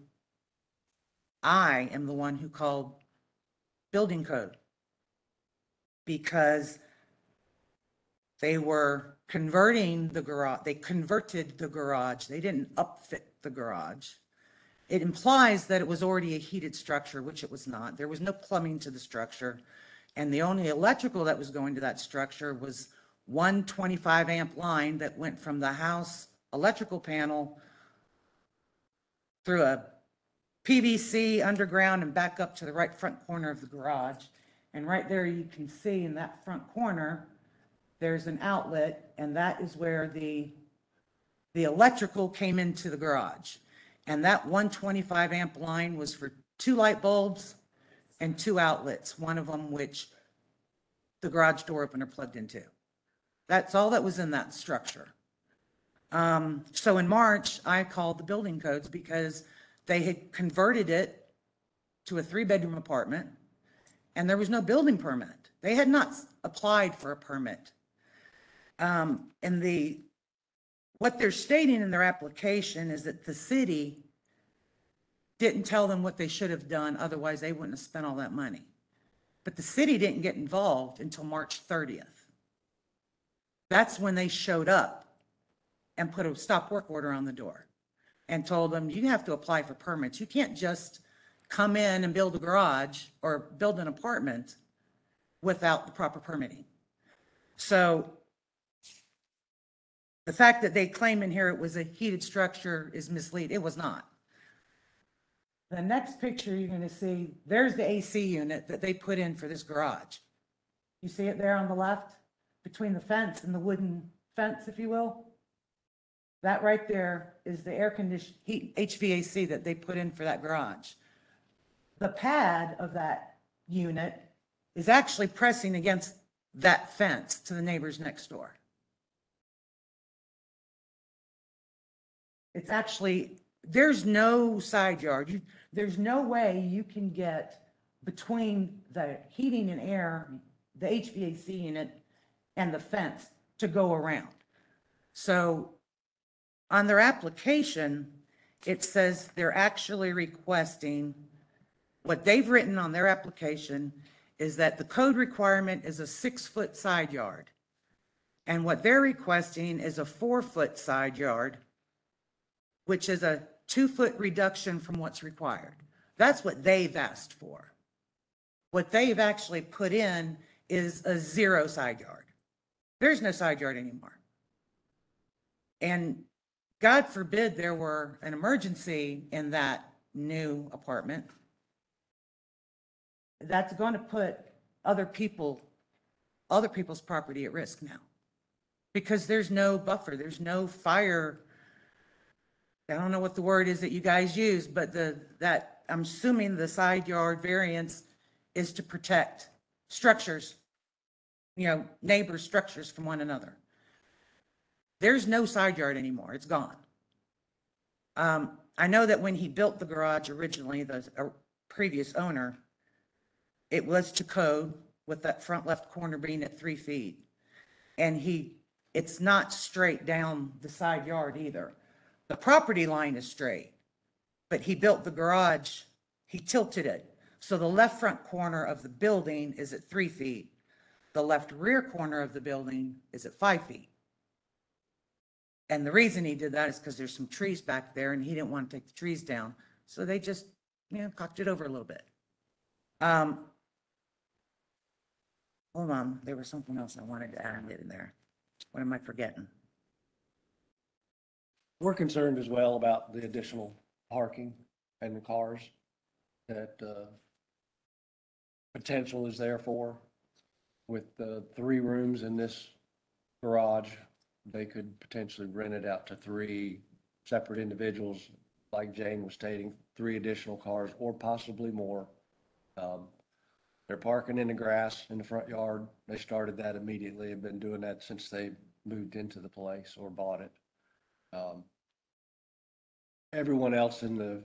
I am the one who called building code because they were converting the garage, they converted the garage, they didn't upfit the garage. It implies that it was already a heated structure, which it was not. There was no plumbing to the structure. And the only electrical that was going to that structure was one 25 amp line that went from the house electrical panel through a PVC underground and back up to the right front corner of the garage. And right there, you can see in that front corner, there's an outlet, and that is where the, the electrical came into the garage. And that 125 amp line was for two light bulbs and two outlets, one of them which the garage door opener plugged into. That's all that was in that structure. Um, so in March, I called the building codes because they had converted it to a three-bedroom apartment and there was no building permit. They had not applied for a permit. Um, and the, what they're stating in their application is that the city didn't tell them what they should have done, otherwise they wouldn't have spent all that money. But the city didn't get involved until March 30th. That's when they showed up and put a stop work order on the door and told them, you have to apply for permits. You can't just come in and build a garage or build an apartment without the proper permitting. So the fact that they claim in here it was a heated structure is misleading. It was not. The next picture you're going to see, there's the AC unit that they put in for this garage. You see it there on the left, between the fence and the wooden fence, if you will? That right there is the air condition, heat, HVAC that they put in for that garage. The pad of that unit is actually pressing against that fence to the neighbors next door. It's actually, there's no side yard. You, there's no way you can get between the heating and air, the HVAC unit and the fence to go around. So on their application, it says they're actually requesting, what they've written on their application is that the code requirement is a six-foot side yard. And what they're requesting is a four-foot side yard, which is a two-foot reduction from what's required. That's what they've asked for. What they've actually put in is a zero side yard. There's no side yard anymore. And God forbid there were an emergency in that new apartment. That's going to put other people, other people's property at risk now. Because there's no buffer, there's no fire. I don't know what the word is that you guys use, but the, that, I'm assuming the side yard variance is to protect structures, you know, neighbors' structures from one another. There's no side yard anymore. It's gone. Um, I know that when he built the garage originally, the uh, previous owner, it was to code with that front left corner being at three feet. And he, it's not straight down the side yard either. The property line is straight, but he built the garage, he tilted it. So the left front corner of the building is at three feet. The left rear corner of the building is at five feet. And the reason he did that is because there's some trees back there and he didn't want to take the trees down. So they just, you know, cocked it over a little bit. Um, hold on, there was something else I wanted to add in there. What am I forgetting? We're concerned as well about the additional parking and the cars that uh, potential is there for. With the three rooms in this garage, they could potentially rent it out to three separate individuals, like Jane was stating, three additional cars or possibly more. Um, They're parking in the grass in the front yard. They started that immediately, have been doing that since they moved into the place or bought it. Um, Everyone else in the,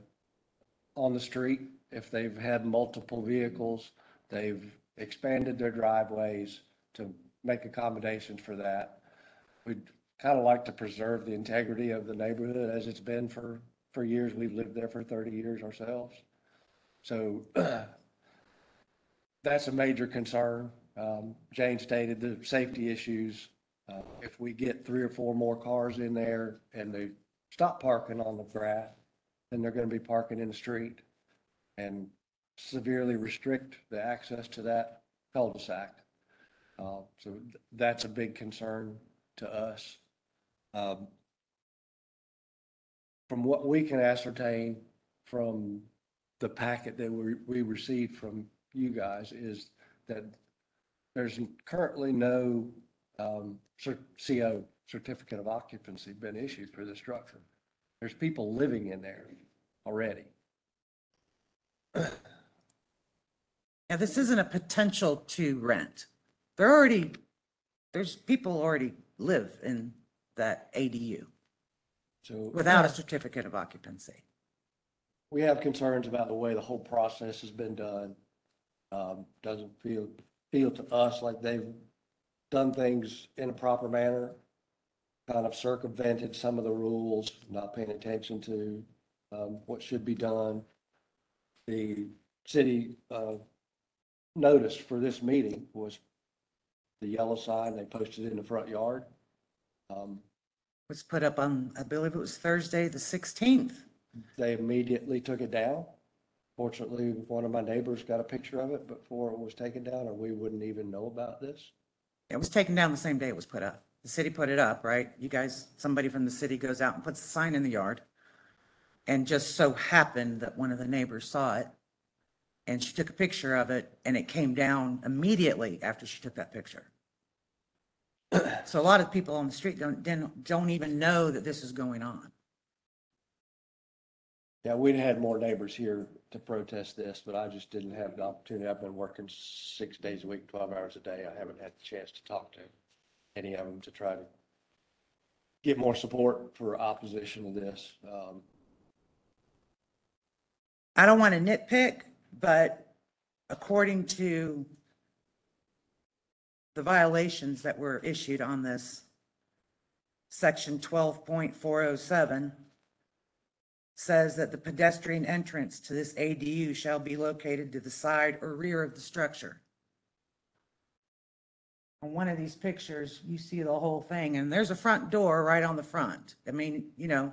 on the street, if they've had multiple vehicles, they've expanded their driveways to make accommodations for that. We'd kind of like to preserve the integrity of the neighborhood as it's been for, for years. We've lived there for 30 years ourselves. So *clears throat* that's a major concern. Um, Jane stated the safety issues. Uh, If we get three or four more cars in there and they stop parking on the grass, then they're going to be parking in the street and severely restrict the access to that cul-de-sac. Uh, So th- that's a big concern to us. Um, From what we can ascertain from the packet that we, we received from you guys is that there's currently no um, CO, certificate of occupancy, been issued for the structure. There's people living in there already. Now, this isn't a potential to rent. They're already, there's people already live in that ADU So. without a certificate of occupancy. We have concerns about the way the whole process has been done. Um, doesn't feel, feel to us like they've done things in a proper manner. Kind of circumvented some of the rules, not paying attention to, um, what should be done. The city, uh, notice for this meeting was the yellow sign they posted in the front yard. Um, Was put up on, I believe it was Thursday, the 16th. They immediately took it down. Fortunately, one of my neighbors got a picture of it before it was taken down, or we wouldn't even know about this. It was taken down the same day it was put up. The city put it up, right? You guys, somebody from the city goes out and puts a sign in the yard. And just so happened that one of the neighbors saw it. And she took a picture of it and it came down immediately after she took that picture. *clears throat* So a lot of people on the street don't, don't, don't even know that this is going on. Yeah, we'd had more neighbors here to protest this, but I just didn't have the opportunity. I've been working six days a week, twelve hours a day. I haven't had the chance to talk to any of them to try to get more support for opposition to this. Um, I don't want to nitpick, but according to the violations that were issued on this, section twelve point four oh seven says that the pedestrian entrance to this ADU shall be located to the side or rear of the structure. On one of these pictures, you see the whole thing, and there's a front door right on the front. I mean, you know,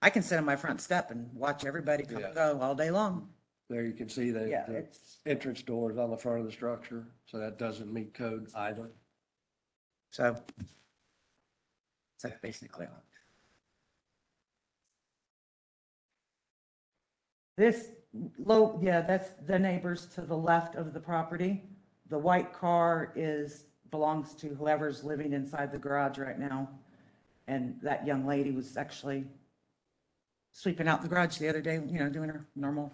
I can sit on my front step and watch everybody come and go all day long. There you can see the, Yeah, the it's, entrance doors on the front of the structure, so that doesn't meet code either. so. So basically. This low, yeah, that's the neighbors to the left of the property. The white car is, belongs to whoever's living inside the garage right now. And that young lady was actually sweeping out the garage the other day, you know, doing her normal.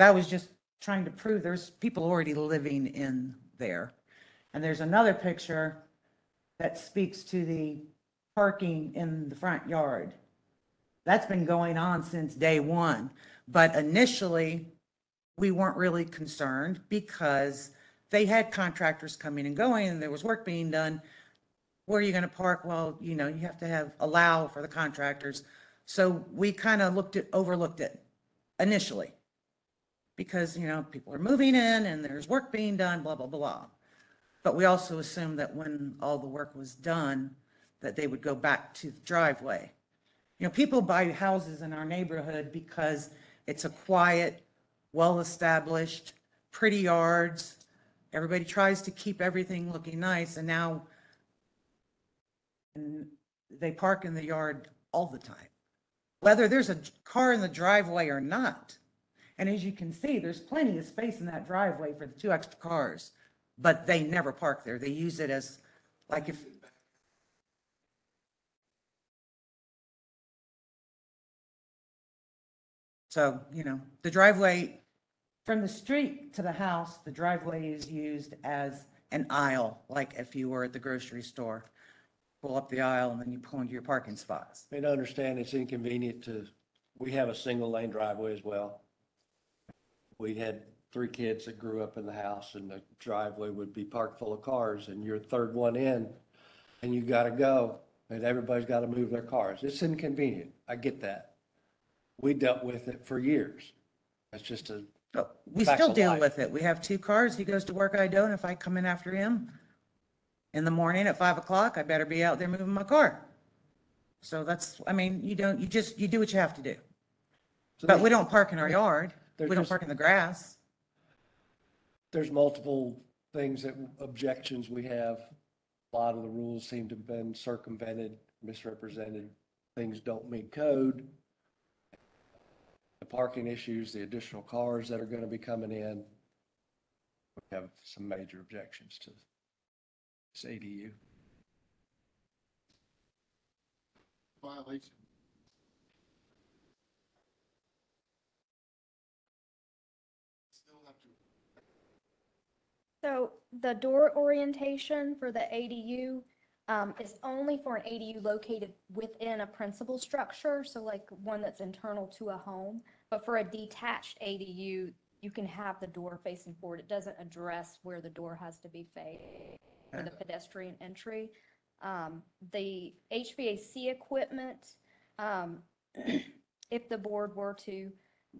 That was just trying to prove there's people already living in there. And there's another picture that speaks to the parking in the front yard. That's been going on since day one, but initially, we weren't really concerned because they had contractors coming and going and there was work being done. Where are you gonna park? Well, you know, you have to have, allow for the contractors. So we kind of looked at, overlooked it initially. Because, you know, people are moving in and there's work being done, blah, blah, blah. But we also assumed that when all the work was done, that they would go back to the driveway. You know, people buy houses in our neighborhood because it's a quiet, well-established, pretty yards. Everybody tries to keep everything looking nice and now and they park in the yard all the time. Whether there's a car in the driveway or not. And as you can see, there's plenty of space in that driveway for the two extra cars, but they never park there. They use it as, like if, So, you know, the driveway, from the street to the house, the driveway is used as an aisle, like if you were at the grocery store. Pull up the aisle and then you pull into your parking spots. Mean, I understand it's inconvenient to, we have a single lane driveway as well. We had three kids that grew up in the house and the driveway would be parked full of cars and you're third one in and you gotta go and everybody's gotta move their cars. It's inconvenient. I get that. We dealt with it for years. That's just a, But we Facts still of deal life. with it. We have two cars. He goes to work, I don't. If I come in after him in the morning at five o'clock, I better be out there moving my car. So that's, I mean, you don't, you just, you do what you have to do. But we don't park in our yard. We There's don't just- park in the grass. there's multiple things that, objections we have. A lot of the rules seem to have been circumvented, misrepresented. Things don't meet code. The parking issues, the additional cars that are going to be coming in. We have some major objections to this ADU. Violation. Still have to So the door orientation for the ADU um, is only for an ADU located within a principal structure, so like one that's internal to a home. But for a detached ADU, you can have the door facing forward. It doesn't address where the door has to be faced for the pedestrian entry. Um, The HVAC equipment, um, *clears throat* if the board were to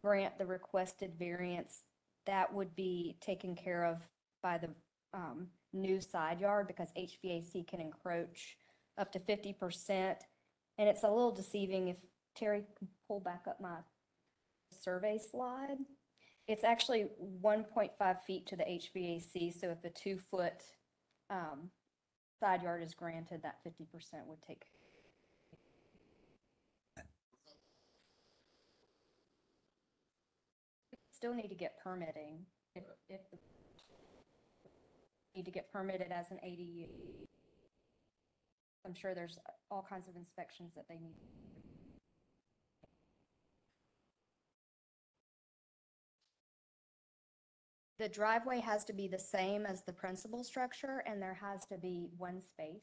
grant the requested variance, that would be taken care of by the um, new side yard because HVAC can encroach up to fifty percent. And it's a little deceiving if Terry can pull back up my survey slide. It's actually one point five feet to the HVAC, so if the two-foot um, side yard is granted, that fifty percent would take. Still need to get permitting if, if the need to get permitted as an ADU. I'm sure there's all kinds of inspections that they need. The driveway has to be the same as the principal structure and there has to be one space.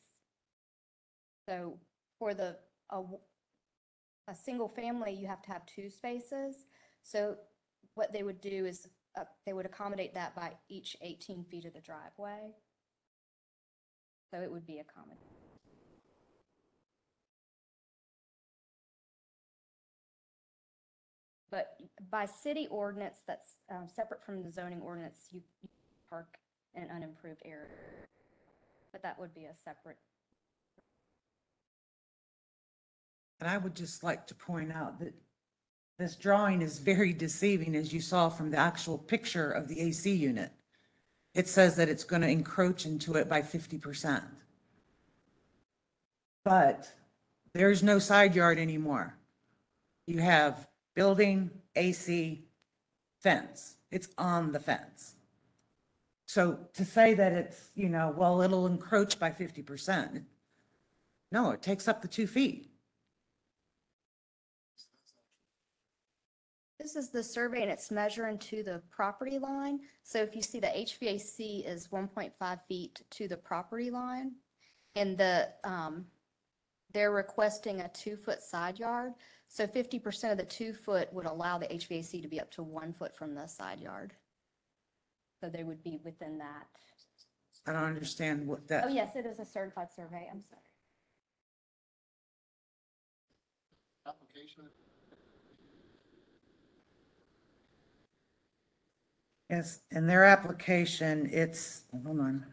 So for the, a single family, you have to have two spaces. So what they would do is, uh, they would accommodate that by each 18 feet of the driveway. So it would be accommodated. But by city ordinance, that's um, separate from the zoning ordinance, you, you park in an unimproved area. But that would be a separate And I would just like to point out that this drawing is very deceiving, as you saw from the actual picture of the AC unit. It says that it's going to encroach into it by 50%. But there's no side yard anymore. You have building, AC, fence. It's on the fence. So to say that it's, you know, well, it'll encroach by 50%, no, it takes up the two feet. This is the survey and it's measuring to the property line. So if you see the HVAC is 1.5 feet to the property line. And the, um, they're requesting a two-foot side yard. So 50% of the two-foot would allow the HVAC to be up to one foot from the side yard. So they would be within that. I don't understand what that Oh, that, yes, it is a certified survey. I'm sorry. Application, yes, in their application, it's, hold on.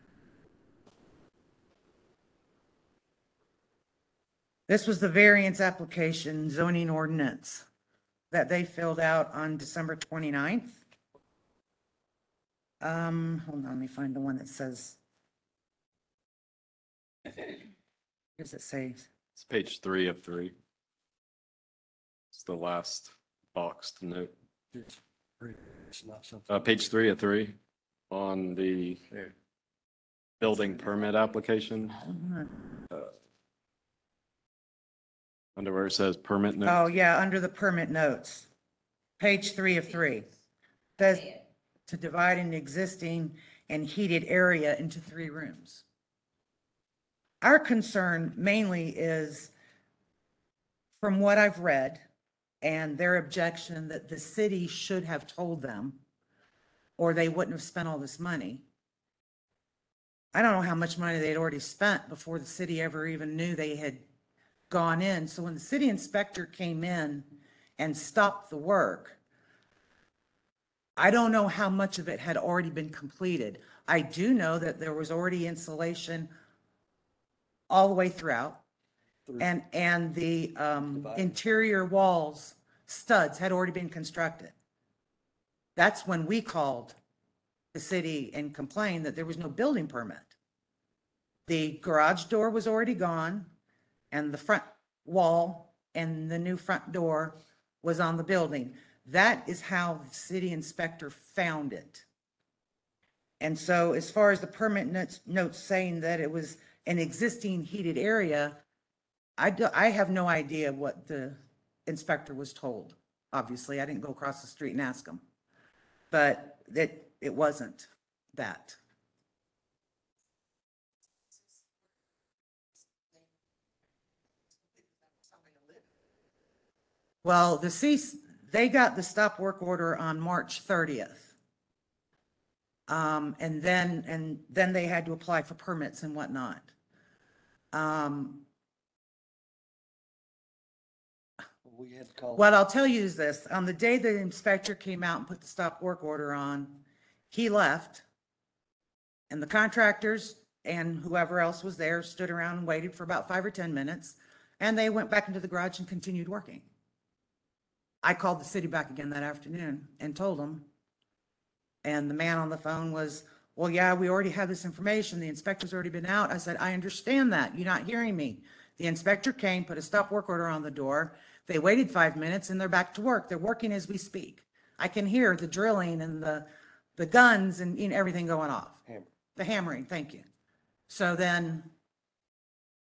This was the variance application zoning ordinance that they filled out on December 29th. Um, hold on, let me find the one that says. What does it say? It's page three of three. It's the last boxed note. It's not something. Uh, page three of three on the building permit application, under where it says permit note. Oh, yeah, under the permit notes, page three of three. Says to divide an existing and heated area into three rooms. Our concern mainly is, from what I've read, and their objection that the city should have told them, or they wouldn't have spent all this money. I don't know how much money they'd already spent before the city ever even knew they had gone in. So when the city inspector came in and stopped the work, I don't know how much of it had already been completed. I do know that there was already insulation all the way throughout. And, and the um, Divided. interior walls, studs had already been constructed. That's when we called the city and complained that there was no building permit. The garage door was already gone and the front wall and the new front door was on the building. That is how the city inspector found it. And so as far as the permit notes, notes saying that it was an existing heated area, I do, I have no idea what the inspector was told. Obviously, I didn't go across the street and ask him. But that, it wasn't that. Well, the cease, they got the stop work order on March 30th. Um, and then, and then they had to apply for permits and whatnot. Um, We had what I'll tell you is this, on the day the inspector came out and put the stop work order on, he left. And the contractors and whoever else was there stood around and waited for about five or 10 minutes. And they went back into the garage and continued working. I called the city back again that afternoon and told them. And the man on the phone was, well, yeah, we already have this information. The inspector's already been out. I said, I understand that. You're not hearing me. The inspector came, put a stop work order on the door. They waited five minutes and they're back to work. They're working as we speak. I can hear the drilling and the, the guns and, you know, everything going off. Hammer. The hammering, thank you. So then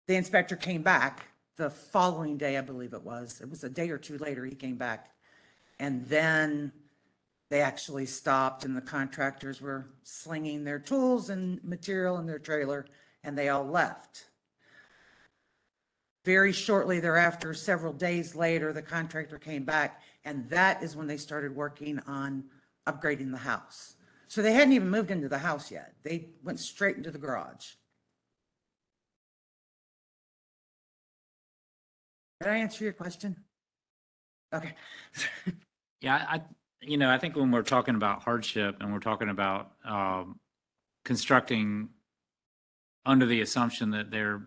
the inspector came back the following day, I believe it was. It was a day or two later, he came back. And then they actually stopped and the contractors were slinging their tools and material in their trailer and they all left. Very shortly thereafter, several days later, the contractor came back and that is when they started working on upgrading the house. So they hadn't even moved into the house yet. They went straight into the garage. Did I answer your question? Okay. *laughs* Yeah, I, you know, I think when we're talking about hardship and we're talking about um, constructing under the assumption that they're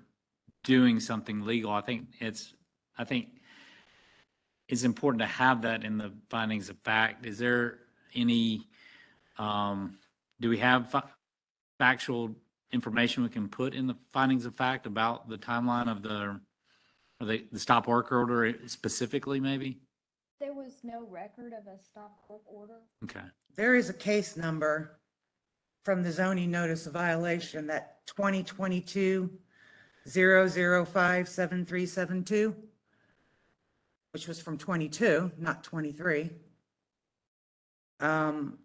doing something legal, I think it's, I think it's important to have that in the findings of fact. Is there any, um, do we have fa- factual information we can put in the findings of fact about the timeline of the, or the, the stop work order specifically, maybe? There was no record of a stop work order. Okay. There is a case number from the zoning notice of violation that 2022 0057372, which was from 22, not 23. Um,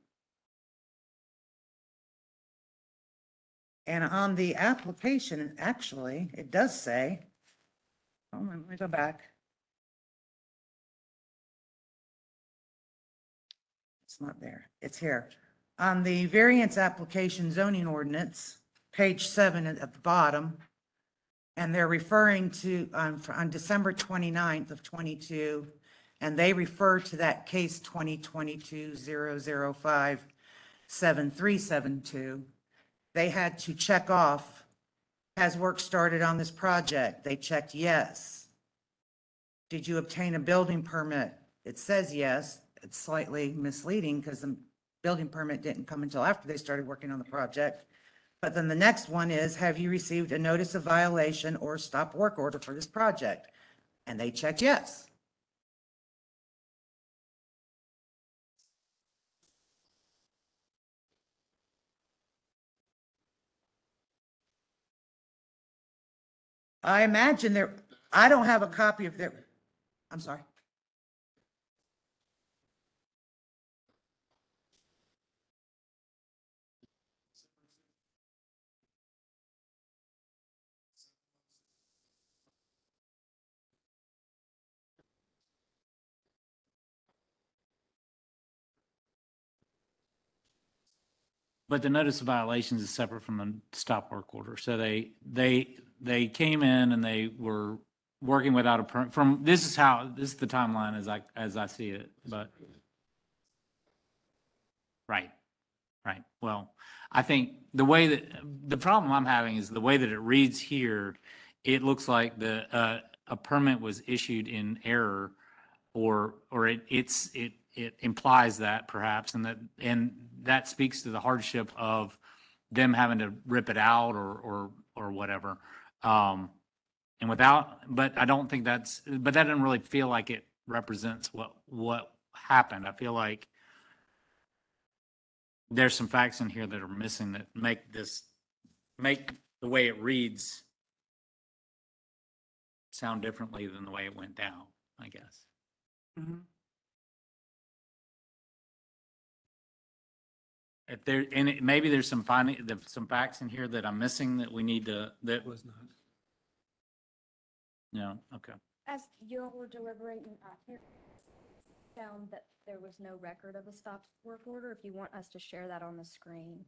And on the application, actually, it does say, oh, let me go back. It's not there. It's here. On the variance application zoning ordinance, page seven at at the bottom, and they're referring to, um, on, on December 29th of 22, and they refer to that case 2022-005-7372. They had to check off, has work started on this project? They checked yes. Did you obtain a building permit? It says yes. It's slightly misleading because the building permit didn't come until after they started working on the project. But then the next one is, have you received a notice of violation or stop work order for this project? And they checked yes. I imagine there, I don't have a copy of their, I'm sorry. But the notice of violations is separate from the stop work order. So they, they, they came in and they were working without a permit from, this is how, this is the timeline as I, as I see it, but. Right, right. Well, I think the way that, the problem I'm having is the way that it reads here, it looks like the, uh, a permit was issued in error or, or it, it's, it, it implies that perhaps, and that, and that speaks to the hardship of them having to rip it out or, or, or whatever. Um, and without, but I don't think that's, but that doesn't really feel like it represents what, what happened. I feel like there's some facts in here that are missing that make this, make the way it reads sound differently than the way it went down, I guess. If there, and it, maybe there's some finding, there's some facts in here that I'm missing that we need to, that was not. No, okay. As you all were deliberating, I uh, here found that there was no record of a stop work order. If you want us to share that on the screen.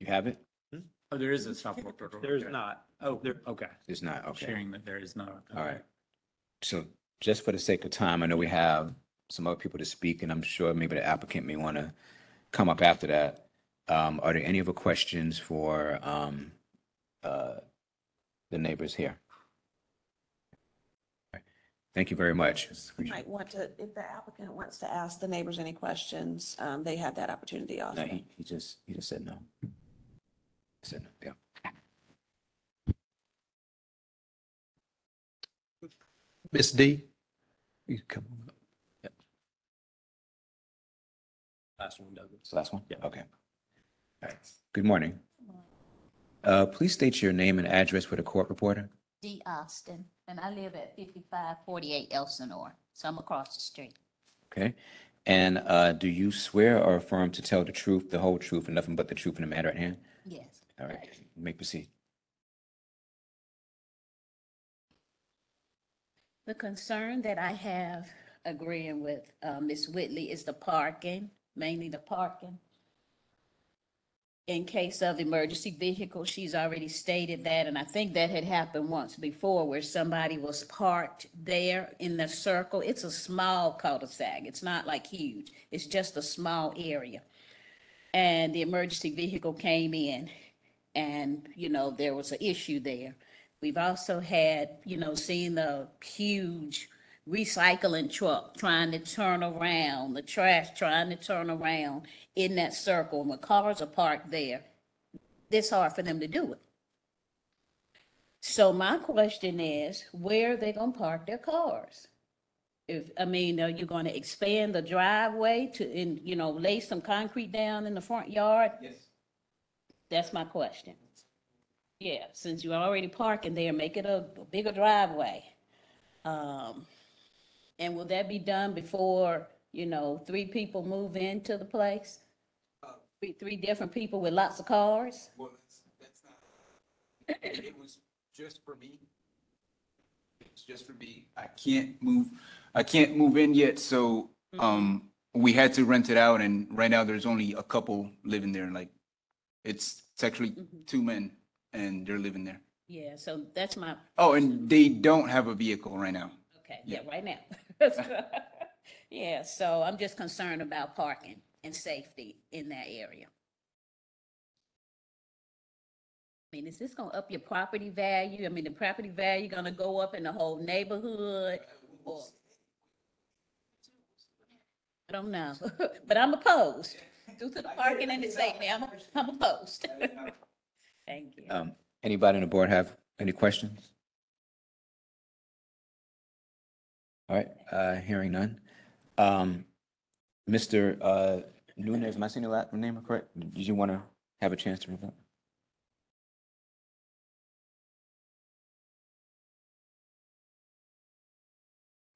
You have it? Hmm? Oh, there is a stop work order. There's Okay. not. Oh, there, okay. It's not, okay. Sharing that there is no. All right. So just for the sake of time, I know we have some other people to speak, and I'm sure maybe the applicant may want to come up after that. Um, are there any other questions for, um, uh, the neighbors here? Thank you very much. You might want to, if the applicant wants to ask the neighbors any questions, um, they have that opportunity No, also. he, he just, he just said no. He Said no, yeah. Miss D? You come on Last one, Douglas. It's the last one? Yeah. Okay. All right. Good morning. Uh, please state your name and address for the court reporter. D. Austin, and I live at fifty-five forty-eight Elsinore, so I'm across the street. Okay? And, uh, do you swear or affirm to tell the truth, the whole truth, and nothing but the truth in the matter at hand? Yes. All right, you may proceed. The concern that I have agreeing with, uh, Ms. Whitley is the parking, mainly the parking. in case of emergency vehicle. She's already stated that, and I think that had happened once before where somebody was parked there in the circle. It's a small cul-de-sac. It's not like huge. It's just a small area. And the emergency vehicle came in and, you know, there was an issue there. We've also had, you know, seen the huge recycling truck trying to turn around, the trash trying to turn around in that circle. And when cars are parked there, it's hard for them to do it. So my question is, where are they gonna park their cars? If, I mean, are you gonna expand the driveway to, and, you know, lay some concrete down in the front yard? Yes. That's my question. Yeah, since you're already parking there, make it a a bigger driveway. Um, and will that be done before, you know, three people move into the place? Uh, three, three different people with lots of cars? Well, that's, that's not, it was just for me. It's just for me. I can't move, I can't move in yet, so, mm-hmm. um, we had to rent it out and right now there's only a couple living there, like, it's, it's actually mm-hmm. two men and they're living there. Yeah, so that's my, Oh, and they don't have a vehicle right now. okay, yeah, right now. *laughs* *laughs* Yeah, so I'm just concerned about parking and safety in that area. I mean, is this gonna up your property value? I mean, the property value gonna go up in the whole neighborhood? or- I don't know, *laughs* but I'm opposed. Due to the parking and the safety, I'm, I'm opposed. *laughs* Thank you. Um, anybody on the board have any questions? All right, uh, hearing none. Um, Mr. uh, Nunez, am I saying your last name correct? Did you want to have a chance to that?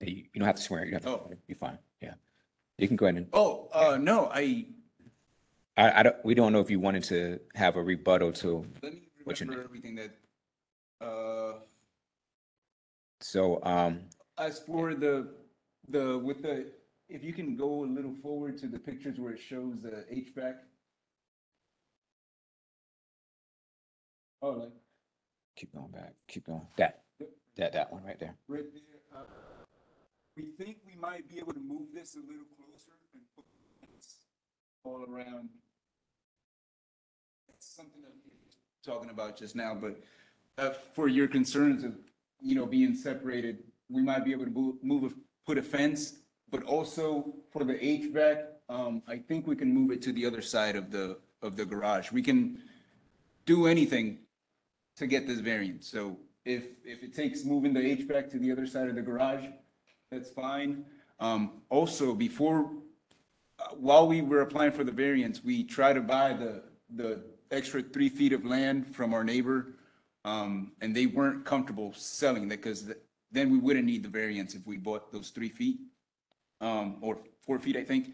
You, you don't have to swear, you have to, Oh. you're fine, yeah. You can go ahead and, Oh, uh, no, I, I, I don't, we don't know if you wanted to have a rebuttal to, let me What's your remember everything that, uh, so, um, As for the, the, with the, if you can go a little forward to the pictures where it shows the HVAC. Oh, like, keep going back, keep going, that, that, that one right there. right there, uh, we think we might be able to move this a little closer and put all around. It's something that we were talking about just now, but, uh, for your concerns of, you know, being separated, we might be able to move, a- put a fence, but also for the HVAC, um, I think we can move it to the other side of the, of the garage. We can do anything to get this variance. So if, if it takes moving the HVAC to the other side of the garage, that's fine. Um, also, before, uh, while we were applying for the variance, we tried to buy the, the extra three feet of land from our neighbor. Um, and they weren't comfortable selling that because then we wouldn't need the variance if we bought those three feet. Um, or four feet, I think.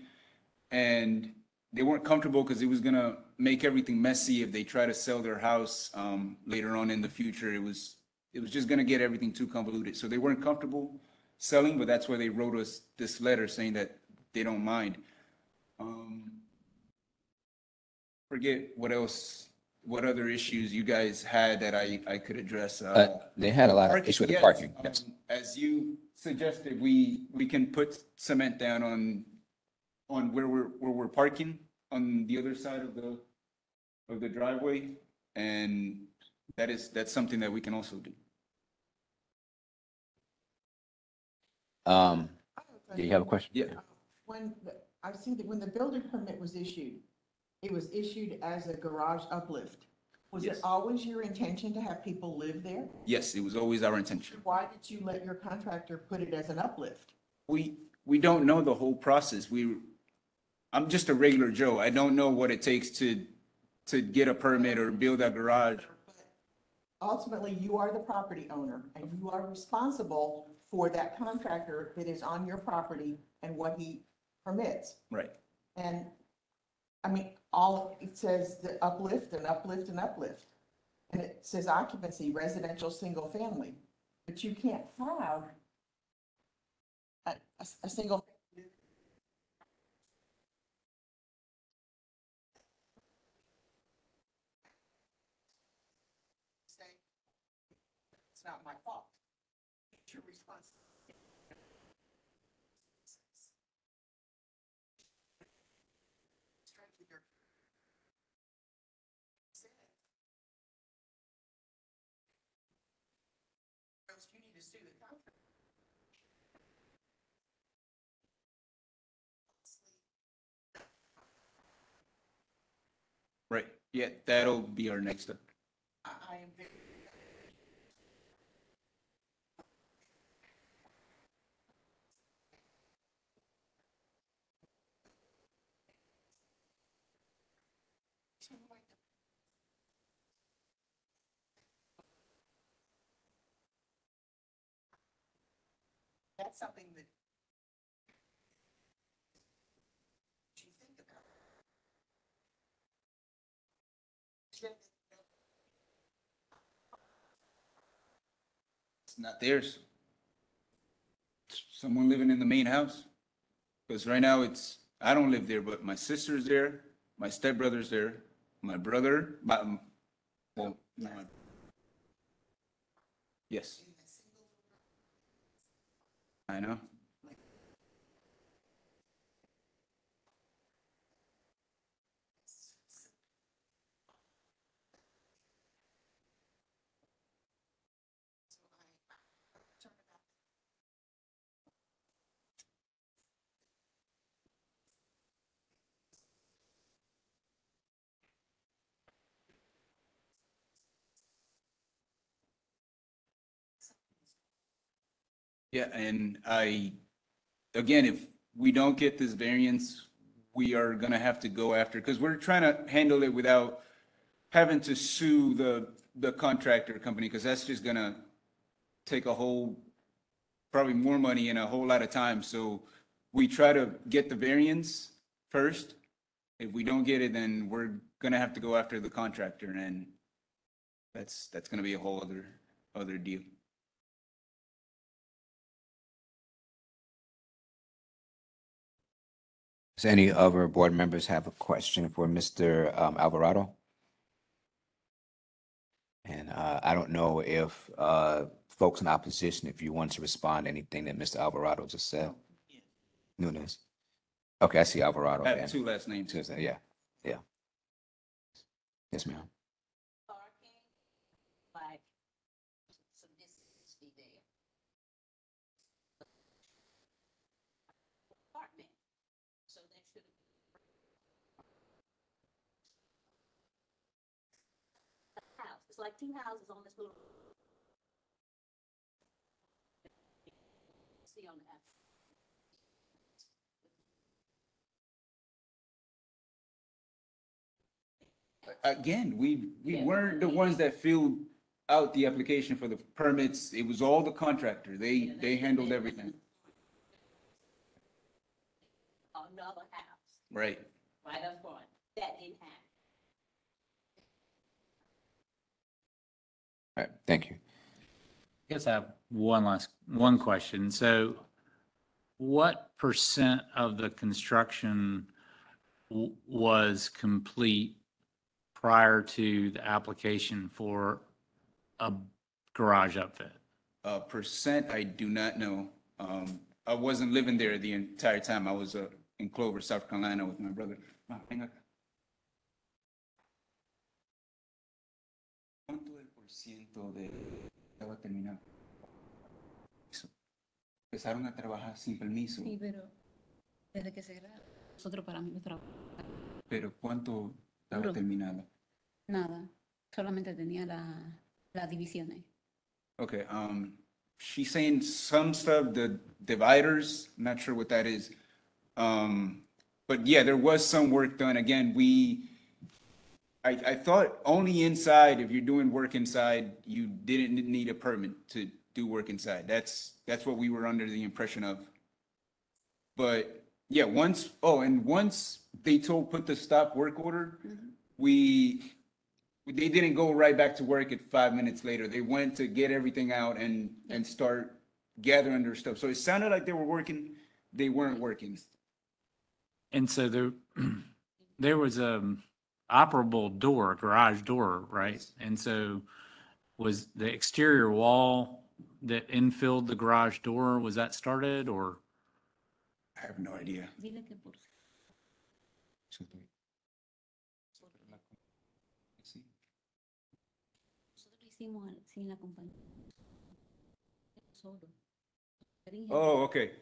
And they weren't comfortable because it was gonna make everything messy if they try to sell their house, um, later on in the future. It was, it was just gonna get everything too convoluted. So they weren't comfortable selling, but that's why they wrote us this letter saying that they don't mind. Um, Forget what else, what other issues you guys had that I, I could address. Uh, they had a lot of Parking, issues with the yes. parking, yes. Um, As you suggested, we, we can put cement down on, on where we're, where we're parking on the other side of the, of the driveway. And that is, that's something that we can also do. Um, do you have a question? Yeah. When, the- I see that when the building permit was issued, it was issued as a garage upfit. Was it Yes. always your intention to have people live there? Yes, it was always our intention. Why did you let your contractor put it as an upfit? We, we don't know the whole process. We, I'm just a regular Joe. I don't know what it takes to, to get a permit or build a garage. Ultimately, you are the property owner and you are responsible for that contractor that is on your property and what he permits. Right. And, I mean, all, it says the upfit and upfit and upfit. And it says occupancy, residential, single family, but you can't have a, a, a single. It's not my yeah, that'll be our next step. I, I am very. That's something that you think about. It's not theirs. It's Someone living in the main house. Because right now it's, I don't live there, but my sister's there, my stepbrother's there, my brother, my, well, no, my- yes. I know. Yeah, and I, again, if we don't get this variance, we are gonna have to go after, because we're trying to handle it without having to sue the, the contractor company, because that's just gonna take a whole, probably more money and a whole lot of time. So we try to get the variance first. If we don't get it, then we're gonna have to go after the contractor, and that's, that's gonna be a whole other, other deal. Does any other board members have a question for Mr. um, Alvarado? And uh, I don't know if uh, folks in opposition, if you want to respond to anything that Mr. Alvarado just said. Nunez. Okay, I see Alvarado. I have and- two last names. Yeah, yeah. Yes, ma'am. Parking, like, some distance be there. Apartment, so that should. House, it's like two houses on this little. See on the app. Again, we, we Yeah. weren't the ones that filled out the application for the permits. It was all the contractor. They, they handled everything. Another house, Right. right up front, that didn't happen. All right, thank you. I guess I have one last, one question. So what percent of the construction w- was complete prior to the application for a garage upfit? Uh, percent, I do not know. Um, I wasn't living there the entire time. I was, uh, in Clover, South Carolina with my brother. Ven acá. Por ciento de estaba terminado? Eso. Empezaron a trabajar sin permiso, Sí, pero desde que se. Nosotros pero ¿cuánto estaba Puro. terminado? nada, solamente tenía la, las divisiones. Okay, um, she's saying some stuff, the dividers, not sure what that is. Um, but yeah, there was some work done. Again, we, I, I thought only inside, if you're doing work inside, you didn't need a permit to do work inside. That's, that's what we were under the impression of. But yeah, once, oh, and once they told, put the stop work order, we, they didn't go right back to work at five minutes later. They went to get everything out and, and start gathering their stuff. So it sounded like they were working, they weren't working. And so there, *clears throat* there was a operable door, garage door, right? And so was the exterior wall that infilled the garage door, was that started or? I have no idea. Dile que por- Nosotros hicimos sin la compañía. Solo. Oh, okay.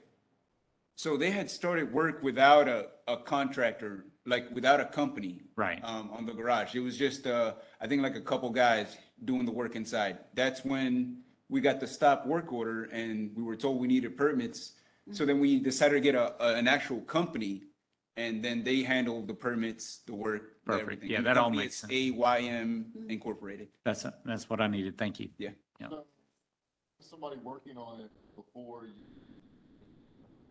So they had started work without a, a contractor, like without a company. Right. Um, on the garage. It was just, uh, I think like a couple guys doing the work inside. That's when we got the stop work order and we were told we needed permits. So then we decided to get a, a- an actual company and then they handled the permits, the work, Perfect. everything. Yeah, And the that all company makes is sense. AYM Incorporated. That's, that's what I needed. Thank you. Yeah. Yeah. Somebody working on it before you.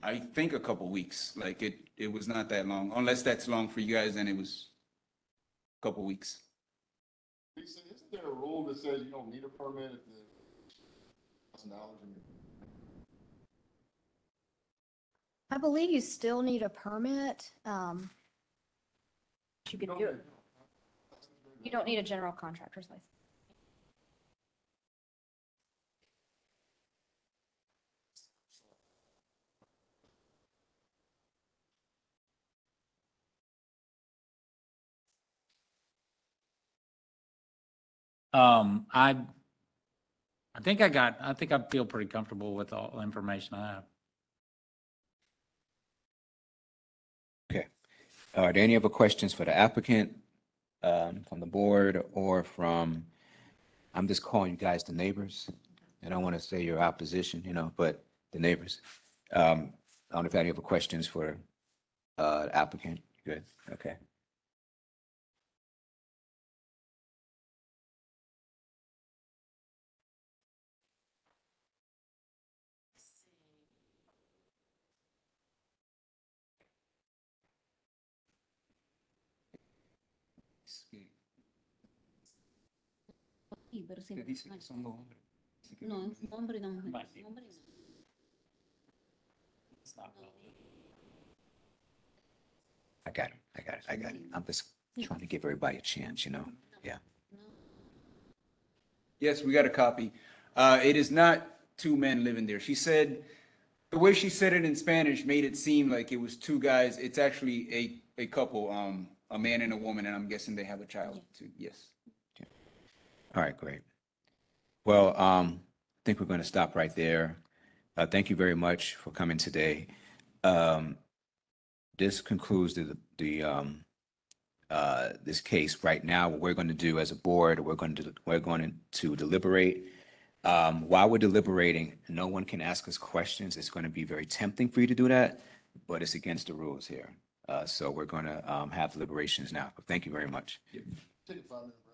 I think a couple weeks, like it, it was not that long, unless that's long for you guys, then it was a couple weeks. Lisa, isn't there a rule that says you don't need a permit if the thousand dollars in your I believe you still need a permit. Um, you could do it. You don't need a general contractor's license. Um, I, I think I got, I think I feel pretty comfortable with all the information I have. Okay. Are there any other questions for the applicant, um, from the board or from, I'm just calling you guys the neighbors. and I don't want to say your opposition, you know, but the neighbors. Um, I don't know if any other questions for, uh, applicant. Good, okay. Sí, pero sí. No, es un hombre y una mujer. Might be. Hombre y una- I got it, I got it, I got it. I'm just trying to give everybody a chance, you know? Yeah. Yes, we got a copy. Uh, it is not two men living there. She said, the way she said it in Spanish made it seem like it was two guys. It's actually a, a couple, um, a man and a woman, and I'm guessing they have a child too. Yes. All right, great. Well, um, I think we're going to stop right there. Uh, thank you very much for coming today. Um, this concludes the, the, um, uh, this case right now. What we're going to do as a board, we're going to, we're going to deliberate. Um, while we're deliberating, no one can ask us questions. It's going to be very tempting for you to do that, but it's against the rules here. Uh, so we're going to, um, have deliberations now. But thank you very much. Take a five minute break.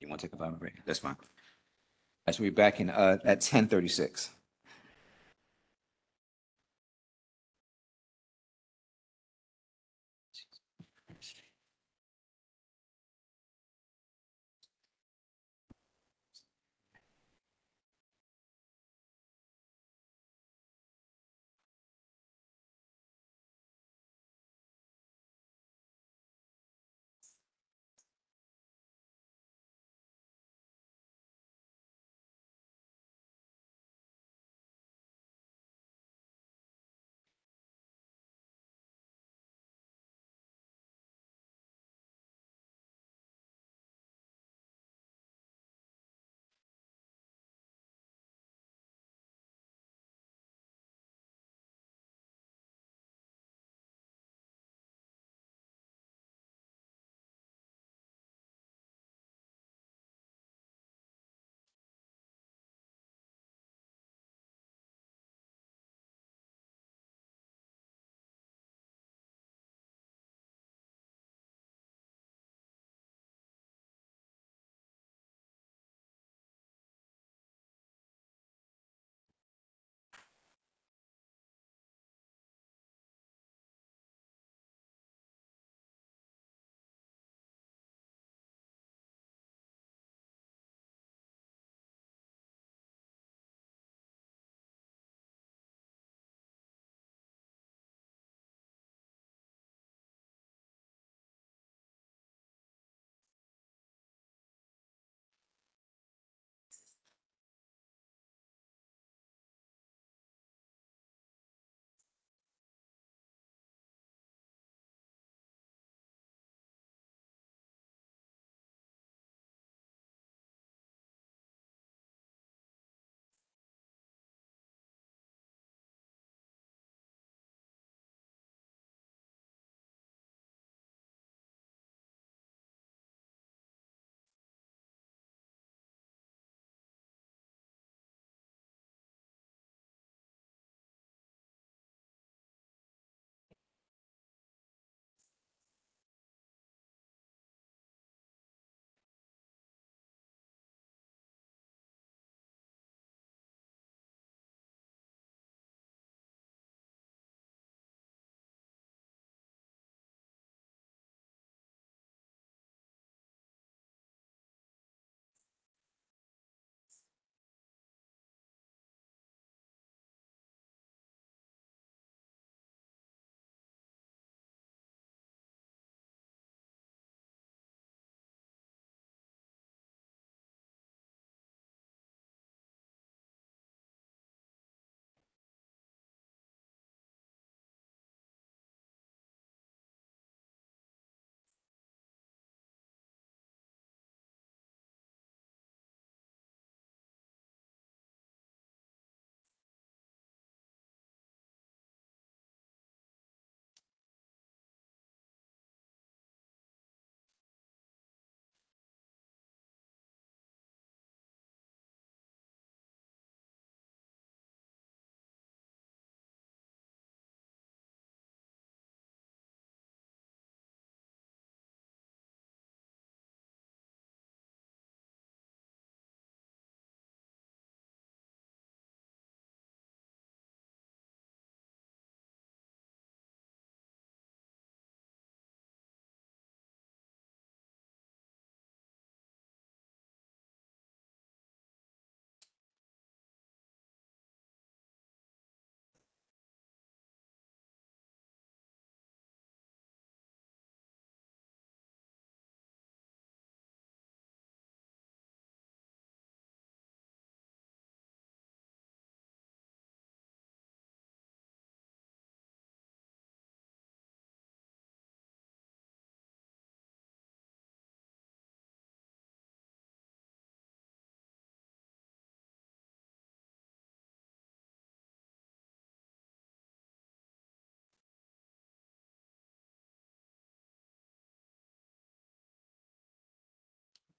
You want to take a five-minute break? That's fine. As we're back in, uh, at ten thirty-six.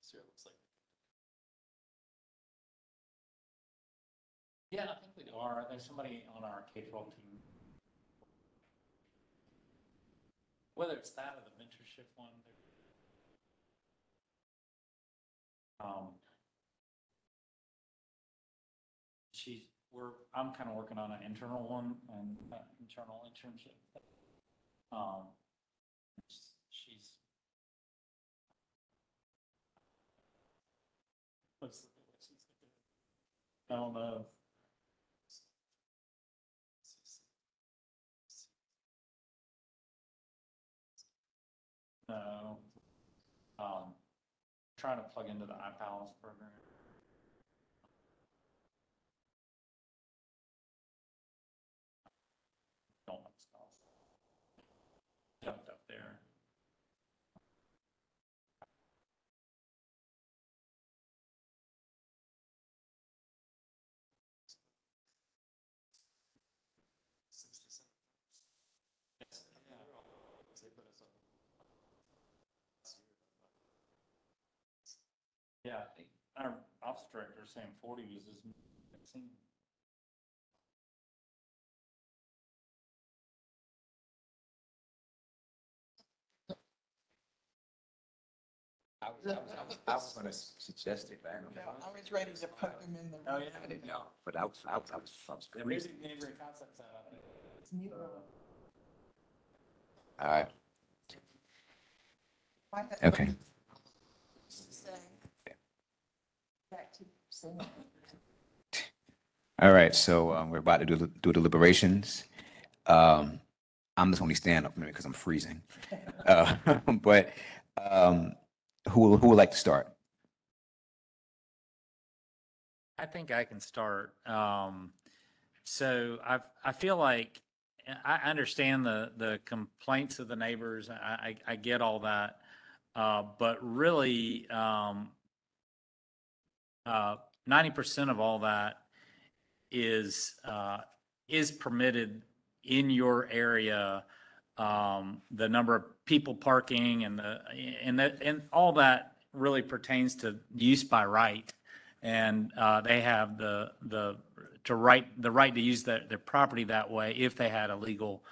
See what it looks like. Yeah, I think we are. There's somebody on our K-12 team. Whether it's that or the mentorship one. Um, she's, we're, I'm kind of working on an internal one and uh, internal internship. Um, she's. What's I don't know. No. Um, trying to plug into the iPalace program. Don't want stuff. Jumped up there. Yeah, I think our ops director is saying forty was his vaccine. I was, I was, I was, I was gonna suggest it, but I. I was ready to put them in the. Oh, yeah. I didn't know, but I was, I was, I was, I was Yeah, freezing. maybe neighboring concepts out of it. All right, okay. *laughs* All right, so um, we're about to do, the- do deliberations. Um, I'm just only stand up because I'm freezing. *laughs* Uh, *laughs* But um, who, will- who would like to start? I think I can start. Um, so I, I feel like I understand the, the complaints of the neighbors. I, I, I get all that. Uh, but really, um, uh, ninety percent of all that is, uh, is permitted in your area. Um, the number of people parking and the, and that, and all that really pertains to use by right. And, uh, they have the, the, to right, the right to use their, their property that way if they had a legal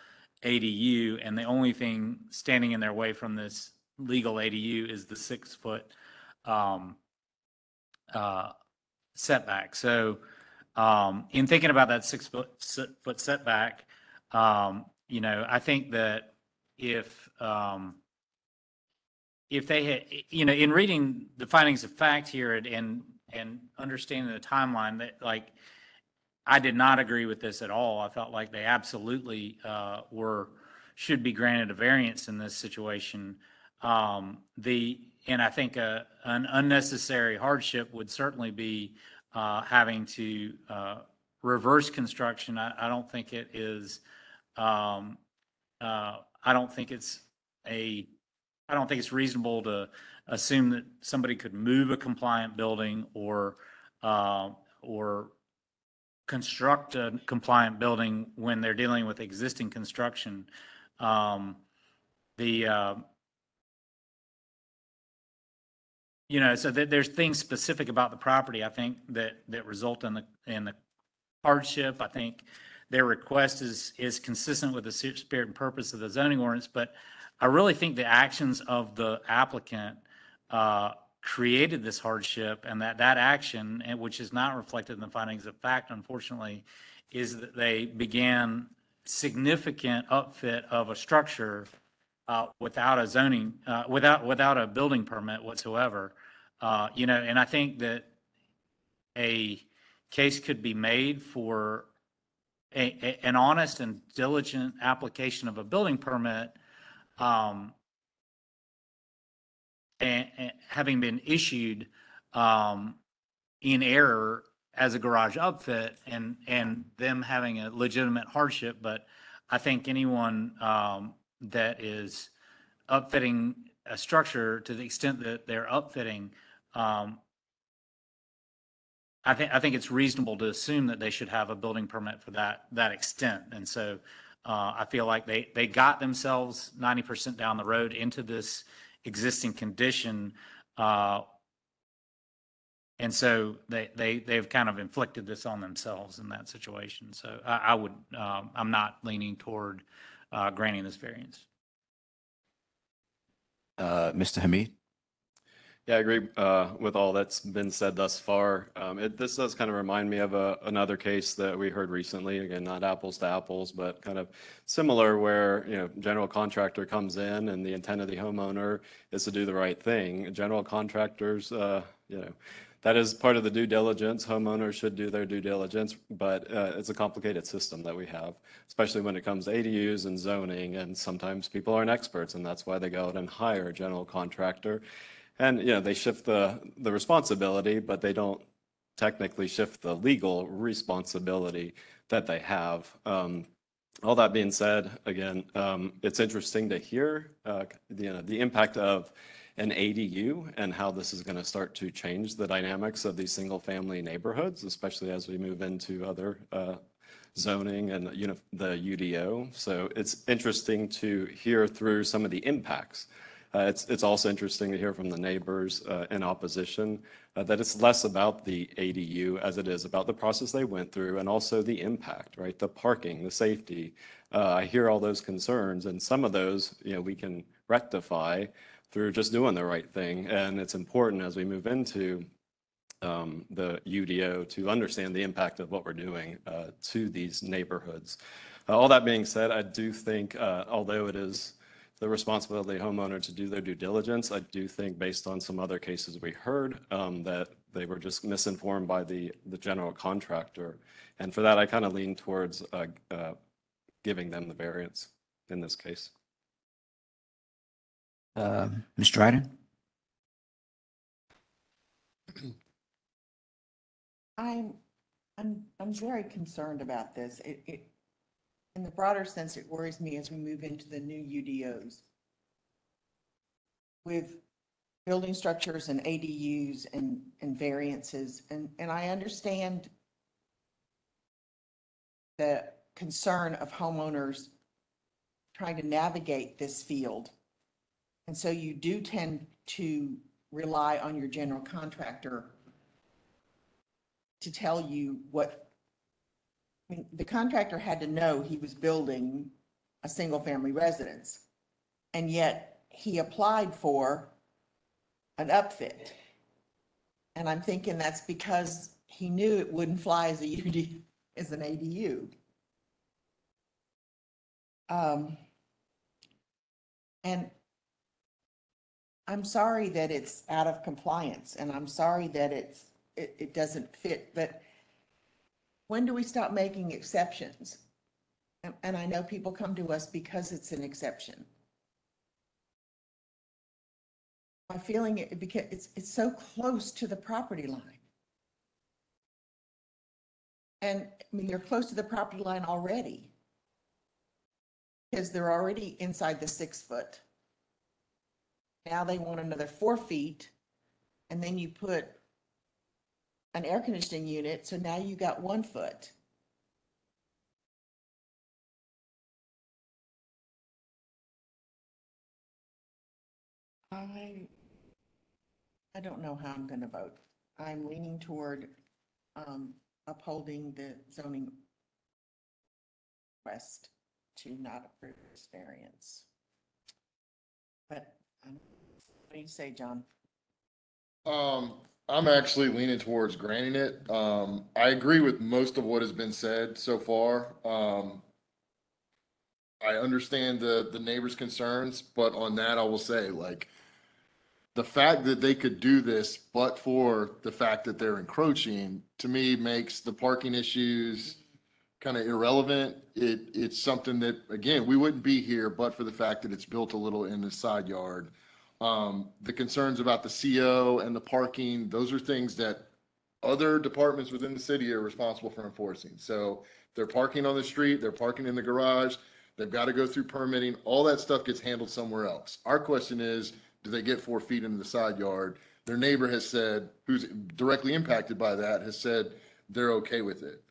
ADU. And the only thing standing in their way from this legal ADU is the six foot, um, uh, setback. So, um, in thinking about that six foot, foot setback, um, you know, I think that if, um, if they had, you know, in reading the findings of fact here and- and, and understanding the timeline that like, I did not agree with this at all. I felt like they absolutely, uh, were, should be granted a variance in this situation. Um, the, and I think a, an unnecessary hardship would certainly be, uh, having to, uh, reverse construction. I, I don't think it is, um, uh, I don't think it's a, I don't think it's reasonable to assume that somebody could move a compliant building or, uh, or construct a compliant building when they're dealing with existing construction. Um, the, uh, you know, so that there's things specific about the property, I think, that, that result in the, in the hardship. I think their request is, is consistent with the spirit and purpose of the zoning ordinance, but I really think the actions of the applicant, uh, created this hardship and that that action, and which is not reflected in the findings of fact, unfortunately, is that they began significant upfit of a structure uh, without a zoning, uh, without, without a building permit whatsoever. Uh, You know, and I think that a case could be made for a, a- an honest and diligent application of a building permit um, and, and having been issued um, in error as a garage upfit and, and them having a legitimate hardship. But I think anyone um, that is upfitting a structure to the extent that they're upfitting, um, I think, I think it's reasonable to assume that they should have a building permit for that, that extent. And so uh, I feel like they, they got themselves 90% down the road into this existing condition uh, And so they, they, they've kind of inflicted this on themselves in that situation. So I, I would, um, I'm not leaning toward, uh, granting this variance. Uh, Mr. Hamid? Yeah, I agree uh, with all that's been said thus far. Um, it, this does kind of remind me of a, another case that we heard recently. Again, not apples to apples, but kind of similar, where you know, general contractor comes in and the intent of the homeowner is to do the right thing. General contractors, uh, you know, that is part of the due diligence. Homeowners should do their due diligence, but uh, it's a complicated system that we have, especially when it comes to ADUs and zoning. And sometimes people aren't experts, and that's why they go out and hire a general contractor. And, you know, they shift the, the responsibility, but they don't technically shift the legal responsibility that they have. Um, all that being said, again, um, it's interesting to hear, uh, the, you know, the impact of an ADU and how this is going to start to change the dynamics of these single-family neighborhoods, especially as we move into other, uh, zoning and, the UDO. So it's interesting to hear through some of the impacts uh, It's, it's also interesting to hear from the neighbors uh, in opposition uh, that it's less about the ADU as it is about the process they went through and also the impact, right? The parking, the safety. Uh, I hear all those concerns and some of those, you know, we can rectify through just doing the right thing. And it's important as we move into um, the UDO to understand the impact of what we're doing uh, to these neighborhoods. Uh, All that being said, I do think, uh, although it is the responsibility of the homeowner to do their due diligence. I do think based on some other cases we heard, um, that they were just misinformed by the, the general contractor. And for that, I kind of lean towards, uh, uh, giving them the variance in this case. Uh, Ms. Dryden? I'm, I'm, I'm very concerned about this. It, it, in the broader sense, it worries me as we move into the new UDOs. With building structures and ADUs and, and variances, and, and I understand the concern of homeowners trying to navigate this field. And so you do tend to rely on your general contractor to tell you what, I mean, the contractor had to know he was building a single-family residence. And yet he applied for an upfit. And I'm thinking that's because he knew it wouldn't fly as a *laughs* UD, as an ADU. Um, and I'm sorry that it's out of compliance and I'm sorry that it's, it, it doesn't fit, but when do we stop making exceptions? And, and I know people come to us because it's an exception. My feeling it, because it's, it's so close to the property line. And, I mean, they're close to the property line already. Because they're already inside the six foot. Now they want another four feet, and then you put an air conditioning unit, so now you got one foot. I, I don't know how I'm gonna vote. I'm leaning toward, um, upholding the zoning request to not approve this variance. But, what do you say, John? Um, I'm actually leaning towards granting it. Um, I agree with most of what has been said so far. Um, I understand the, the neighbors' concerns, but on that, I will say, like, the fact that they could do this, but for the fact that they're encroaching, to me, makes the parking issues kind of irrelevant. It, it's something that, again, we wouldn't be here, but for the fact that it's built a little in the side yard. Um, the concerns about the CO and the parking, those are things that other departments within the city are responsible for enforcing. So they're parking on the street, they're parking in the garage, they've got to go through permitting, all that stuff gets handled somewhere else. Our question is, do they get four feet into the side yard? Their neighbor has said, who's directly impacted by that, has said they're okay with it.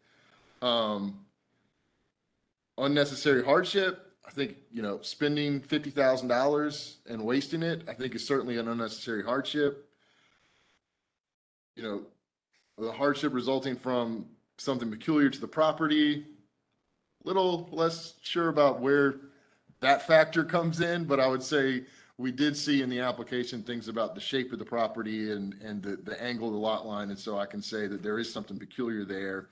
Um, unnecessary hardship, I think, you know, spending fifty thousand dollars and wasting it, I think is certainly an unnecessary hardship. you know, the hardship resulting from something peculiar to the property. A little less sure about where that factor comes in, but I would say we did see in the application things about the shape of the property and, and the, the angle of the lot line. And so I can say that there is something peculiar there.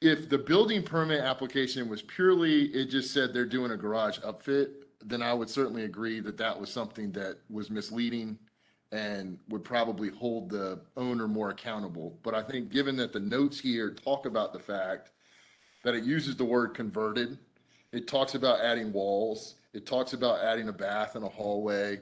If the building permit application was purely, it just said they're doing a garage upfit, then I would certainly agree that that was something that was misleading and would probably hold the owner more accountable. But I think given that the notes here talk about the fact that it uses the word converted, it talks about adding walls, it talks about adding a bath and a hallway.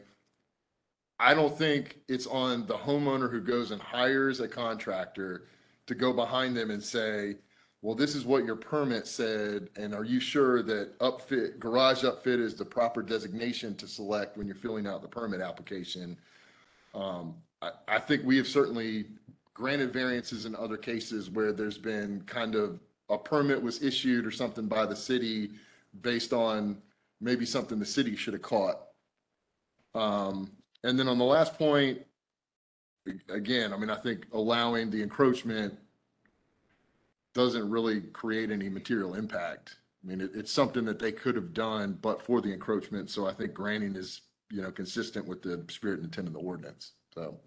I don't think it's on the homeowner who goes and hires a contractor to go behind them and say, well, this is what your permit said, and are you sure that upfit, garage upfit is the proper designation to select when you're filling out the permit application? Um, I, I think we have certainly granted variances in other cases where there's been kind of a permit was issued or something by the city based on maybe something the city should have caught. Um, and then on the last point, again, I mean, I think allowing the encroachment doesn't really create any material impact. I mean, it, it's something that they could have done, but for the encroachment. So I think granting is, you know, consistent with the spirit and intent of the ordinance. So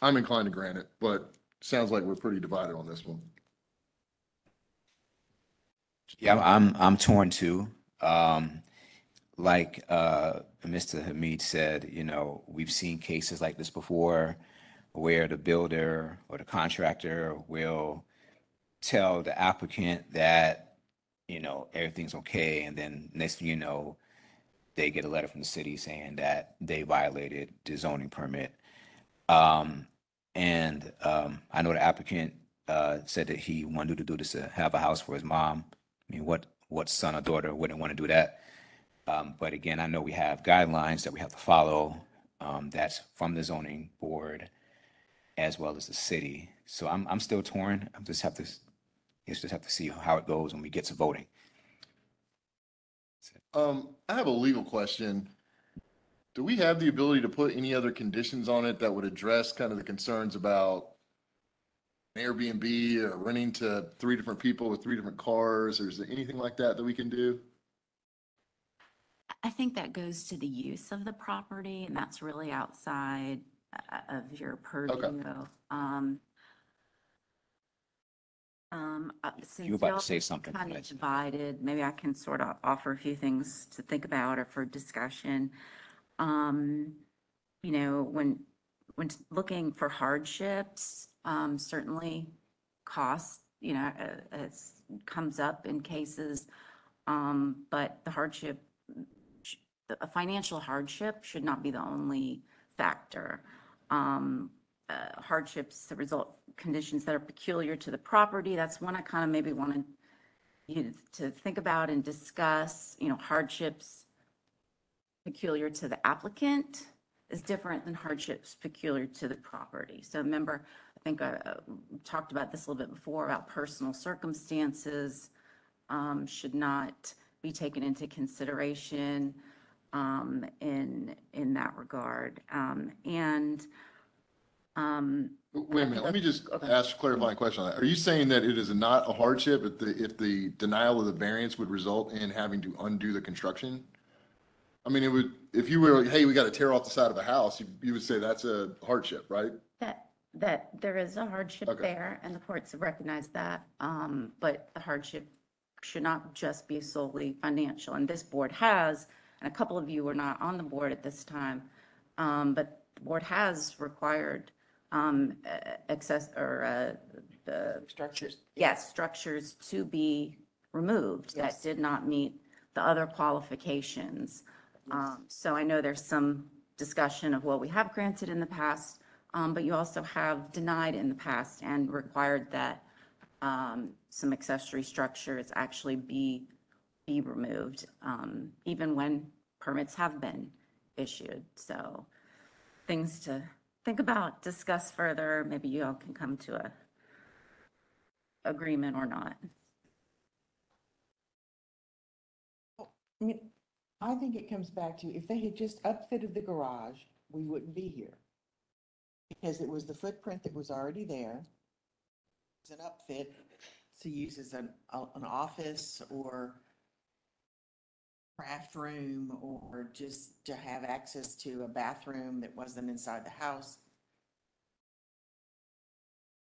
I'm inclined to grant it, but sounds like we're pretty divided on this one. Yeah, I'm, I'm torn too. Um, like, uh, Mr. Hamid said, you know, we've seen cases like this before where the builder or the contractor will tell the applicant that, you know, everything's okay, and then next thing you know, they get a letter from the city saying that they violated the zoning permit. Um, and, um, I know the applicant, uh, said that he wanted to do this to have a house for his mom. I mean, what, what son or daughter wouldn't want to do that? Um, but again, I know we have guidelines that we have to follow, um, that's from the zoning board as well as the city. So I'm, I'm still torn. I just have to, you just have to see how it goes when we get to voting. Um, I have a legal question. Do we have the ability to put any other conditions on it that would address kind of the concerns about Airbnb or renting to three different people with three different cars? Or is there anything like that that we can do? I think that goes to the use of the property, and that's really outside uh, of your purview. Um, um, uh, since You were about to y'all say something. Kind of divided, maybe I can sort of offer a few things to think about or for discussion. Um, you know, when, when looking for hardships, um, certainly cost, you know, uh, it's, comes up in cases. Um, but the hardship, sh- the- a financial hardship should not be the only factor. Um, uh, hardships, the result, conditions that are peculiar to the property, that's one I kind of maybe wanted you to think about and discuss, you know, hardships peculiar to the applicant is different than hardships peculiar to the property. So remember, I think I uh, talked about this a little bit before about personal circumstances um, should not be taken into consideration um, in, in that regard. Um, And um, Wait a minute, let me just Okay. ask a clarifying question on that. Are you saying that it is not a hardship if the, if the denial of the variance would result in having to undo the construction? I mean, it would, if you were, hey, we got to tear off the side of a house, you, you would say that's a hardship, right? That, that there is a hardship Okay. there, and the courts have recognized that. um, But the hardship should not just be solely financial. And this board has, and a couple of you were not on the board at this time, um, but the board has required um, uh, access, or uh, the. Structures. Yes, structures to be removed that Yes. did not meet the other qualifications. Um, So I know there's some discussion of what we have granted in the past, um, but you also have denied in the past and required that um, some accessory structures actually be, be removed, um, even when permits have been issued. So things to think about, discuss further. Maybe you all can come to a agreement or not. I mean, I think it comes back to, if they had just upfitted the garage, we wouldn't be here. Because it was the footprint that was already there. It's an upfit to use as an, an office or craft room or just to have access to a bathroom that wasn't inside the house.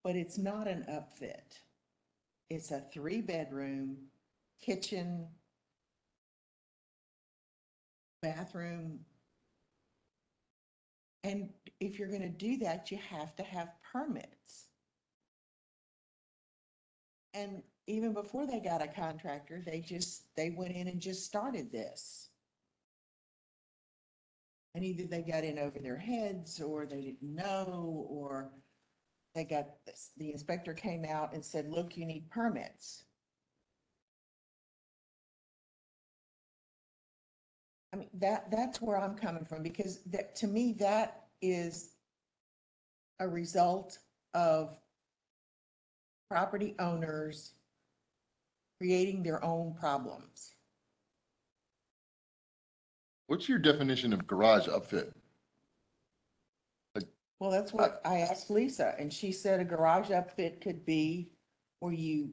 But it's not an upfit. It's a three-bedroom, kitchen, bathroom. And if you're gonna do that, you have to have permits. And even before they got a contractor, they just, they went in and just started this. And either they got in over their heads, or they didn't know, or they got, the inspector came out and said, look, you need permits. I mean, that, that's where I'm coming from, because that, to me, that is a result of property owners creating their own problems. What's your definition of garage upfit? Well, that's what I asked Lisa, and she said a garage upfit could be where you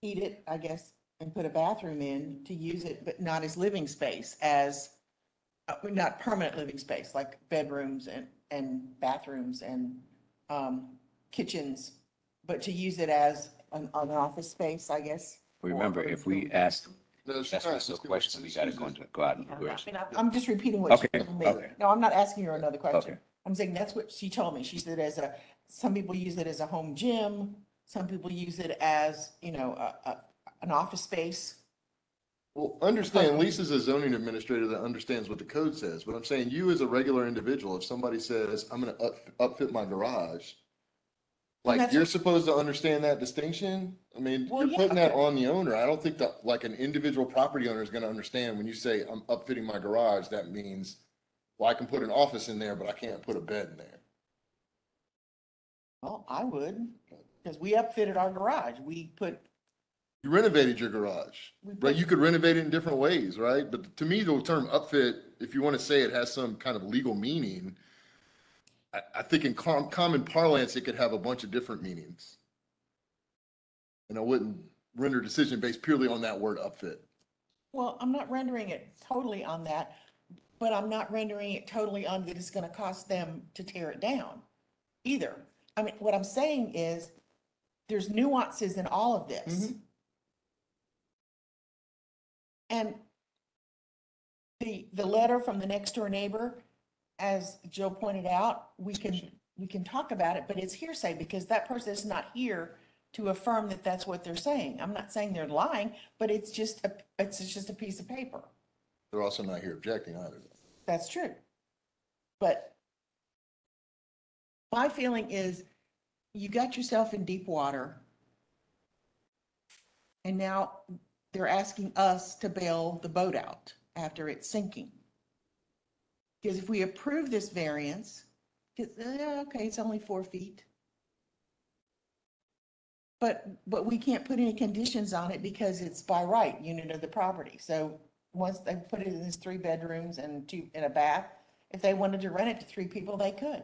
heat it, I guess, and put a bathroom in to use it, but not as living space, as, uh, not permanent living space, like bedrooms and, and bathrooms and, um, kitchens, but to use it as an, an office space, I guess. Remember, if we ask, No, she's that's not. question, we gotta go into, go out and. I mean, I'm- I'm just repeating what she Okay, told me. okay. No, I'm not asking her another question. Okay. I'm saying that's what she told me. She said as a, some people use it as a home gym. Some people use it as, you know, a, a, an office space. Well, understand Lisa's a zoning administrator that understands what the code says, but I'm saying you as a regular individual, if somebody says, I'm gonna up, upfit my garage, like, that's you're supposed to understand that distinction? I mean, Well, you're yeah. putting that on the owner. I don't think that, like, an individual property owner is gonna understand when you say, I'm upfitting my garage, that means, well, I can put an office in there, but I can't put a bed in there. Well, I would, because we upfitted our garage. We put, You renovated your garage, We right? put- You could renovate it in different ways, right? But to me, the term upfit, if you want to say it has some kind of legal meaning, I, I think in com- common parlance, it could have a bunch of different meanings. And I wouldn't render a decision based purely on that word upfit. well, I'm not rendering it totally on that, but I'm not rendering it totally on that it's gonna cost them to tear it down either. I mean, what I'm saying is, there's nuances in all of this. Mm-hmm. And the, the letter from the next door neighbor, as Joe pointed out, we can, we can talk about it, but it's hearsay because that person is not here to affirm that that's what they're saying. I'm not saying they're lying, but it's just, a it's just a piece of paper. They're also not here objecting either. That's true. But my feeling is you got yourself in deep water. And now they're asking us to bail the boat out after it's sinking. Because if we approve this variance, okay, it's only four feet. But, but we can't put any conditions on it because it's by right unit of the property. So once they put it in these three bedrooms and two, and a bath, if they wanted to rent it to three people, they could.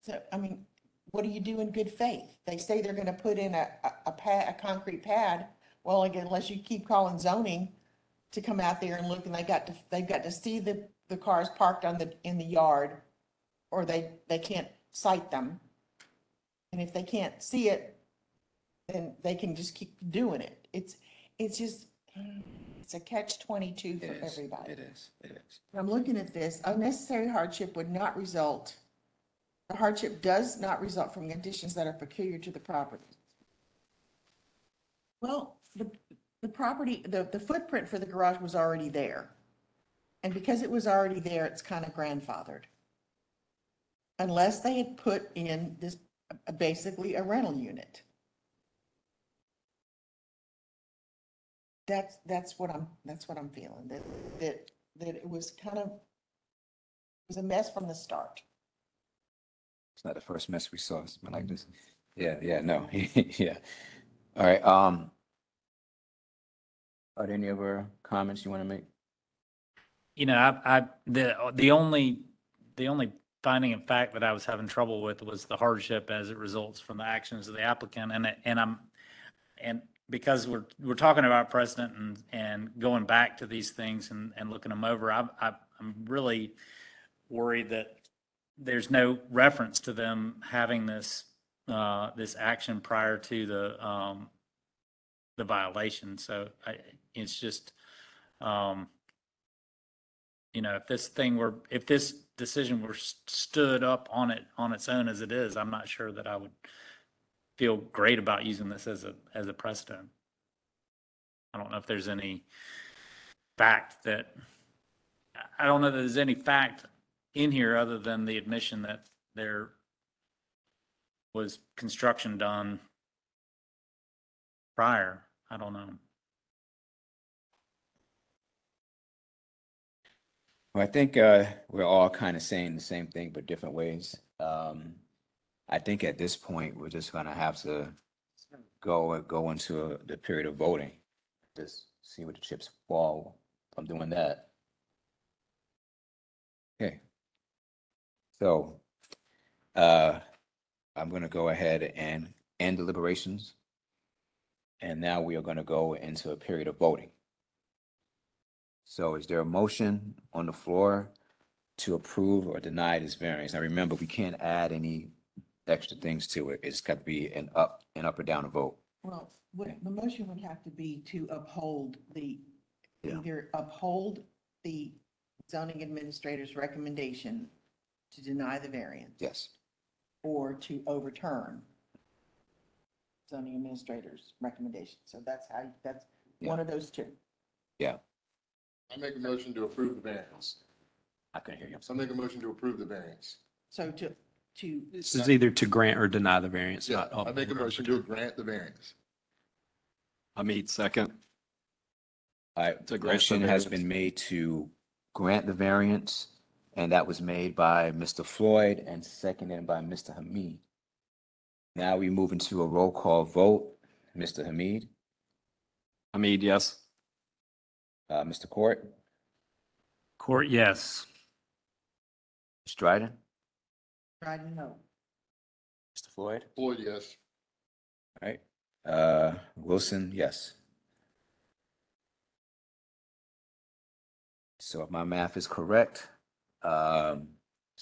So, I mean, what do you do in good faith? They say they're gonna put in a, a, a pad, a concrete pad. Well, again, unless you keep calling zoning to come out there and look, and they got to, they've got to see the, the cars parked on the, in the yard, or they, they can't cite them. And if they can't see it, then they can just keep doing it. It's, it's just, it's a catch twenty-two for everybody. It is, it is. I'm looking at this, unnecessary hardship would not result, the hardship does not result from conditions that are peculiar to the property. Well, the, the property, the, the footprint for the garage was already there. And because it was already there, it's kind of grandfathered. Unless they had put in this, uh, basically a rental unit. That's, that's what I'm, that's what I'm feeling, that, that, that it was kind of, it was a mess from the start. It's not the first mess we saw, something like this. Yeah, yeah, no, *laughs* yeah. All right, um. Are there any other comments you want to make? You know, I, I, the, the only the only finding of fact that I was having trouble with was the hardship as it results from the actions of the applicant. And, it- and I'm, and because we're, we're talking about precedent and, and going back to these things and, and looking them over, I'm, I'm I'm really worried that there's no reference to them having this, uh, this action prior to the, um, the violation. So I, it's just, um, you know, if this thing were, if this decision were stood up on it, on its own as it is, I'm not sure that I would feel great about using this as a, as a precedent. I don't know if there's any fact that, I- I don't know that there's any fact in here other than the admission that there was construction done prior. I don't know. Well, I think uh, we're all kind of saying the same thing, but different ways. Um, I think at this point, we're just gonna have to go, go into a- the period of voting. Just see what the chips fall from doing that. Okay. So, uh, I'm gonna go ahead and end deliberations. And now we are gonna go into a period of voting. So is there a motion on the floor to approve or deny this variance? Now, remember, we can't add any extra things to it. It's got to be an up, an up or down vote. Well, what, the motion would have to be to uphold the, Yeah. either uphold the zoning administrator's recommendation to deny the variance Yes. or to overturn zoning administrator's recommendation. So that's how, that's one of those two. Yeah, I make a motion to approve the variance. I couldn't hear you. So I make a motion to approve the variance. So to, to, This is either to grant or deny the variance, Yeah, not. I make a uphold or motion to grant the variance. Hamid, second. All right, To the grant the motion has variance. been made to grant the variance, and that was made by Mr. Floyd and seconded by Mr. Hamid. Now we move into a roll call vote. Mr. Hamid, Hamid, yes. Uh, Mr. Court, Court, yes. Mr. Dryden, Dryden, don't. Mr. Floyd, Floyd, yes. all right, uh, Wilson, yes. So if my math is correct, um,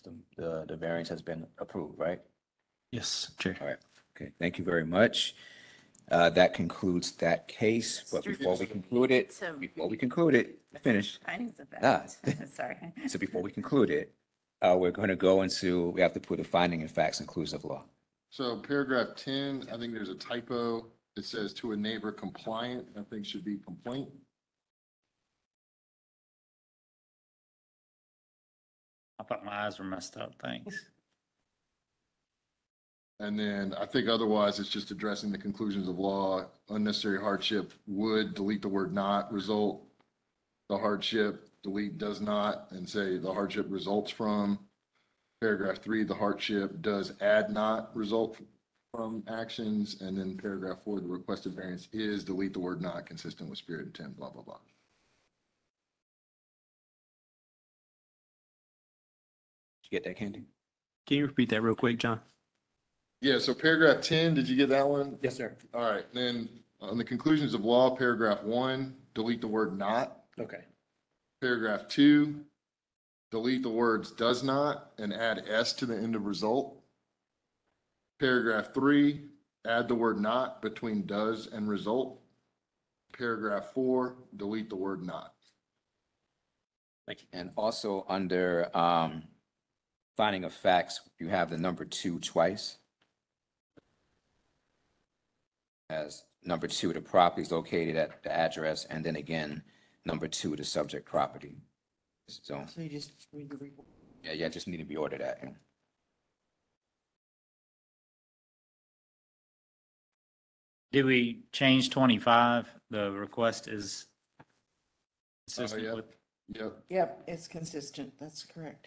the, the, the variance has been approved, right? Yes, Chair. All right, okay, thank you very much. Uh, that concludes that case, but before we conclude it, before we conclude it, finish. Findings of fact, sorry. *laughs* So before we conclude it, uh, we're going to go into, we have to put a finding of facts inclusive law. So paragraph ten, I think there's a typo. It says to a neighbor compliant, I think should be complaint. I thought my eyes were messed up. Thanks. And then I think otherwise it's just addressing the conclusions of law. Unnecessary hardship would delete the word not result. The hardship delete does not and say the hardship results from. Paragraph three, the hardship does add not result from actions. And then paragraph four, the requested variance is delete the word not consistent with spirit intent, blah, blah, blah. Did you get that, Candy? Can you repeat that real quick, John? Yeah, so paragraph ten, did you get that one? Yes, sir. All right, then on the conclusions of law, paragraph one, delete the word not. Okay. Paragraph two, delete the words does not and add S to the end of result. Paragraph three, add the word not between does and result. Paragraph four, delete the word not. Thank you. And also under, um, finding of facts, you have the number two twice. As number two, the property is located at the address, and then again, number two, the subject property. So, So you just read the report. yeah, yeah, just need to be ordered at. Did we change twenty-five? The request is oh, consistent with, Yep, Yep, it's consistent. That's correct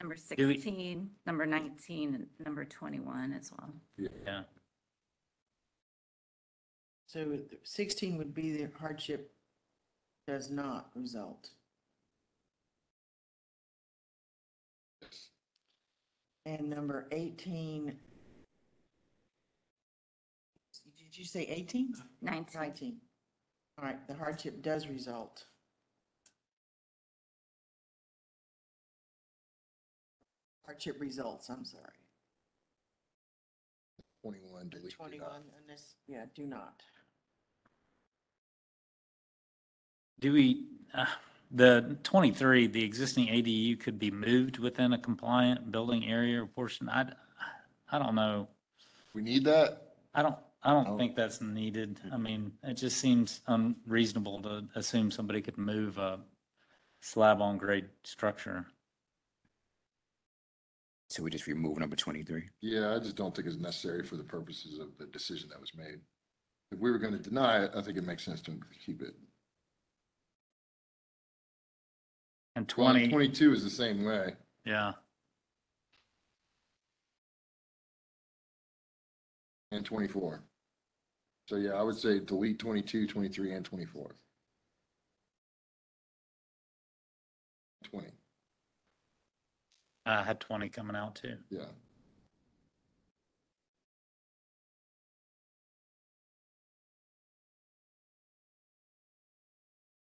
number sixteen, number nineteen, and number twenty-one as well. yeah. So sixteen would be the hardship does not result. And number eighteen. Did you say eighteen? Nineteen. Nineteen, Nineteen. All right, the hardship does result. Hardship results, I'm sorry. Twenty-one, delete. do not. Twenty-one, unless, yeah, do not. Do we, uh, the 23, the existing ADU could be moved within a compliant building area or portion? I, I don't know. We need that? I don't, I don't Oh. think that's needed. I mean, it just seems unreasonable to assume somebody could move a slab on grade structure. So we just remove number twenty-three. Yeah, I just don't think it's necessary for the purposes of the decision that was made. If we were going to deny it, I think it makes sense to keep it. And Well, twenty, Twenty-two is the same way. yeah, And 24. So yeah, I would say delete 22, 23, and 24. I had 20 coming out too. yeah.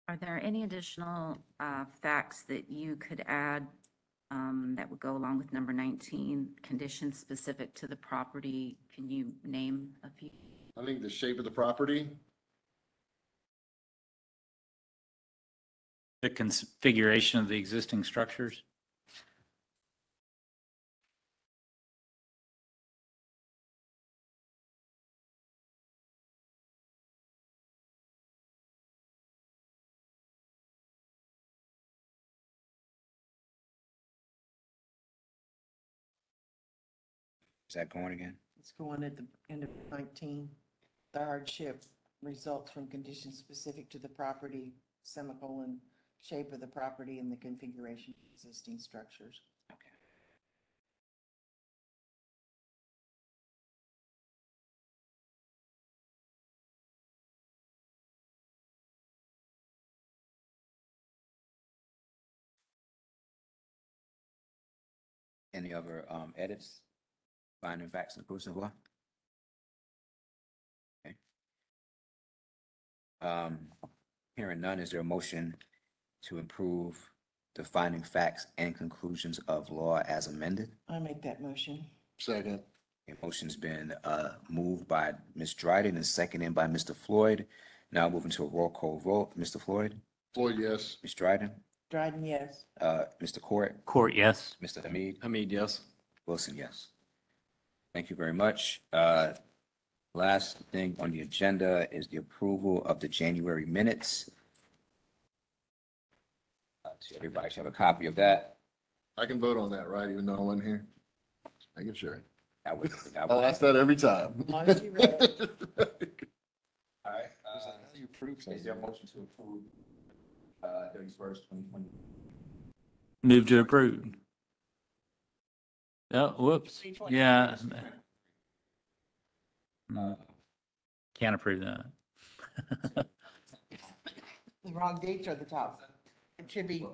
Are there any additional uh, facts that you could add um, that would go along with number 19, conditions specific to the property? Can you name a few? I think the shape of the property, The configuration of the existing structures? That going again? It's going at the end of nineteen. The hardship results from conditions specific to the property, semicolon, shape of the property and the configuration of existing structures. Okay. Any other um edits? Finding facts and proofs of law? Okay. Um, hearing none, is there a motion to improve the finding facts and conclusions of law as amended? I make that motion. second, A motion's been uh moved by Ms. Dryden and seconded by Mr. Floyd. Now moving to a roll call vote. Mr. Floyd, Floyd, yes. Ms. Dryden, Dryden, yes. uh, Mr. Court, Court, yes. Mr. Hamid, Hamid, yes. Wilson, yes. Thank you very much. Uh, last thing on the agenda is the approval of the January minutes. Uh, so Everybody should have a copy of that. I can vote on that, right, even though I wasn't here? Making sure. That was, that I was. ask that every time. As long as you All right, uh, approve is there a motion to approve, uh, thirty-first, twenty twenty? Move to approve. Oh, whoops. Yeah. No, Can't approve that. *laughs* The wrong dates are at the top. It should be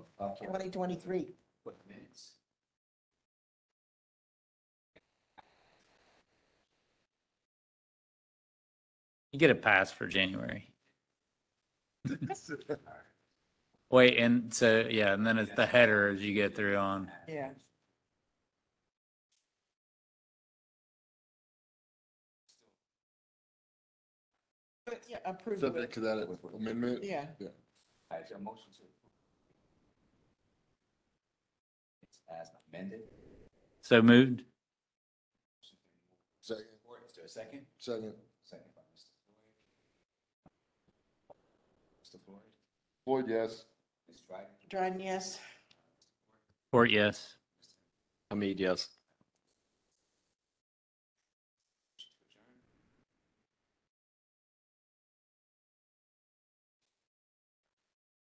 twenty twenty-three. What minutes? You get a pass for January. *laughs* Wait, and so, yeah, and then it's the header as you get through on. Yeah. Yeah, approve. Subject to that amendment? Yeah. All right, is there a motion to? It's as amended. So moved? Second, Is there a second? second. Second by Mr. Floyd. Mr. Floyd, Floyd, yes. Ms. Dryden, Dryden, yes. Court, yes. Hamid, yes.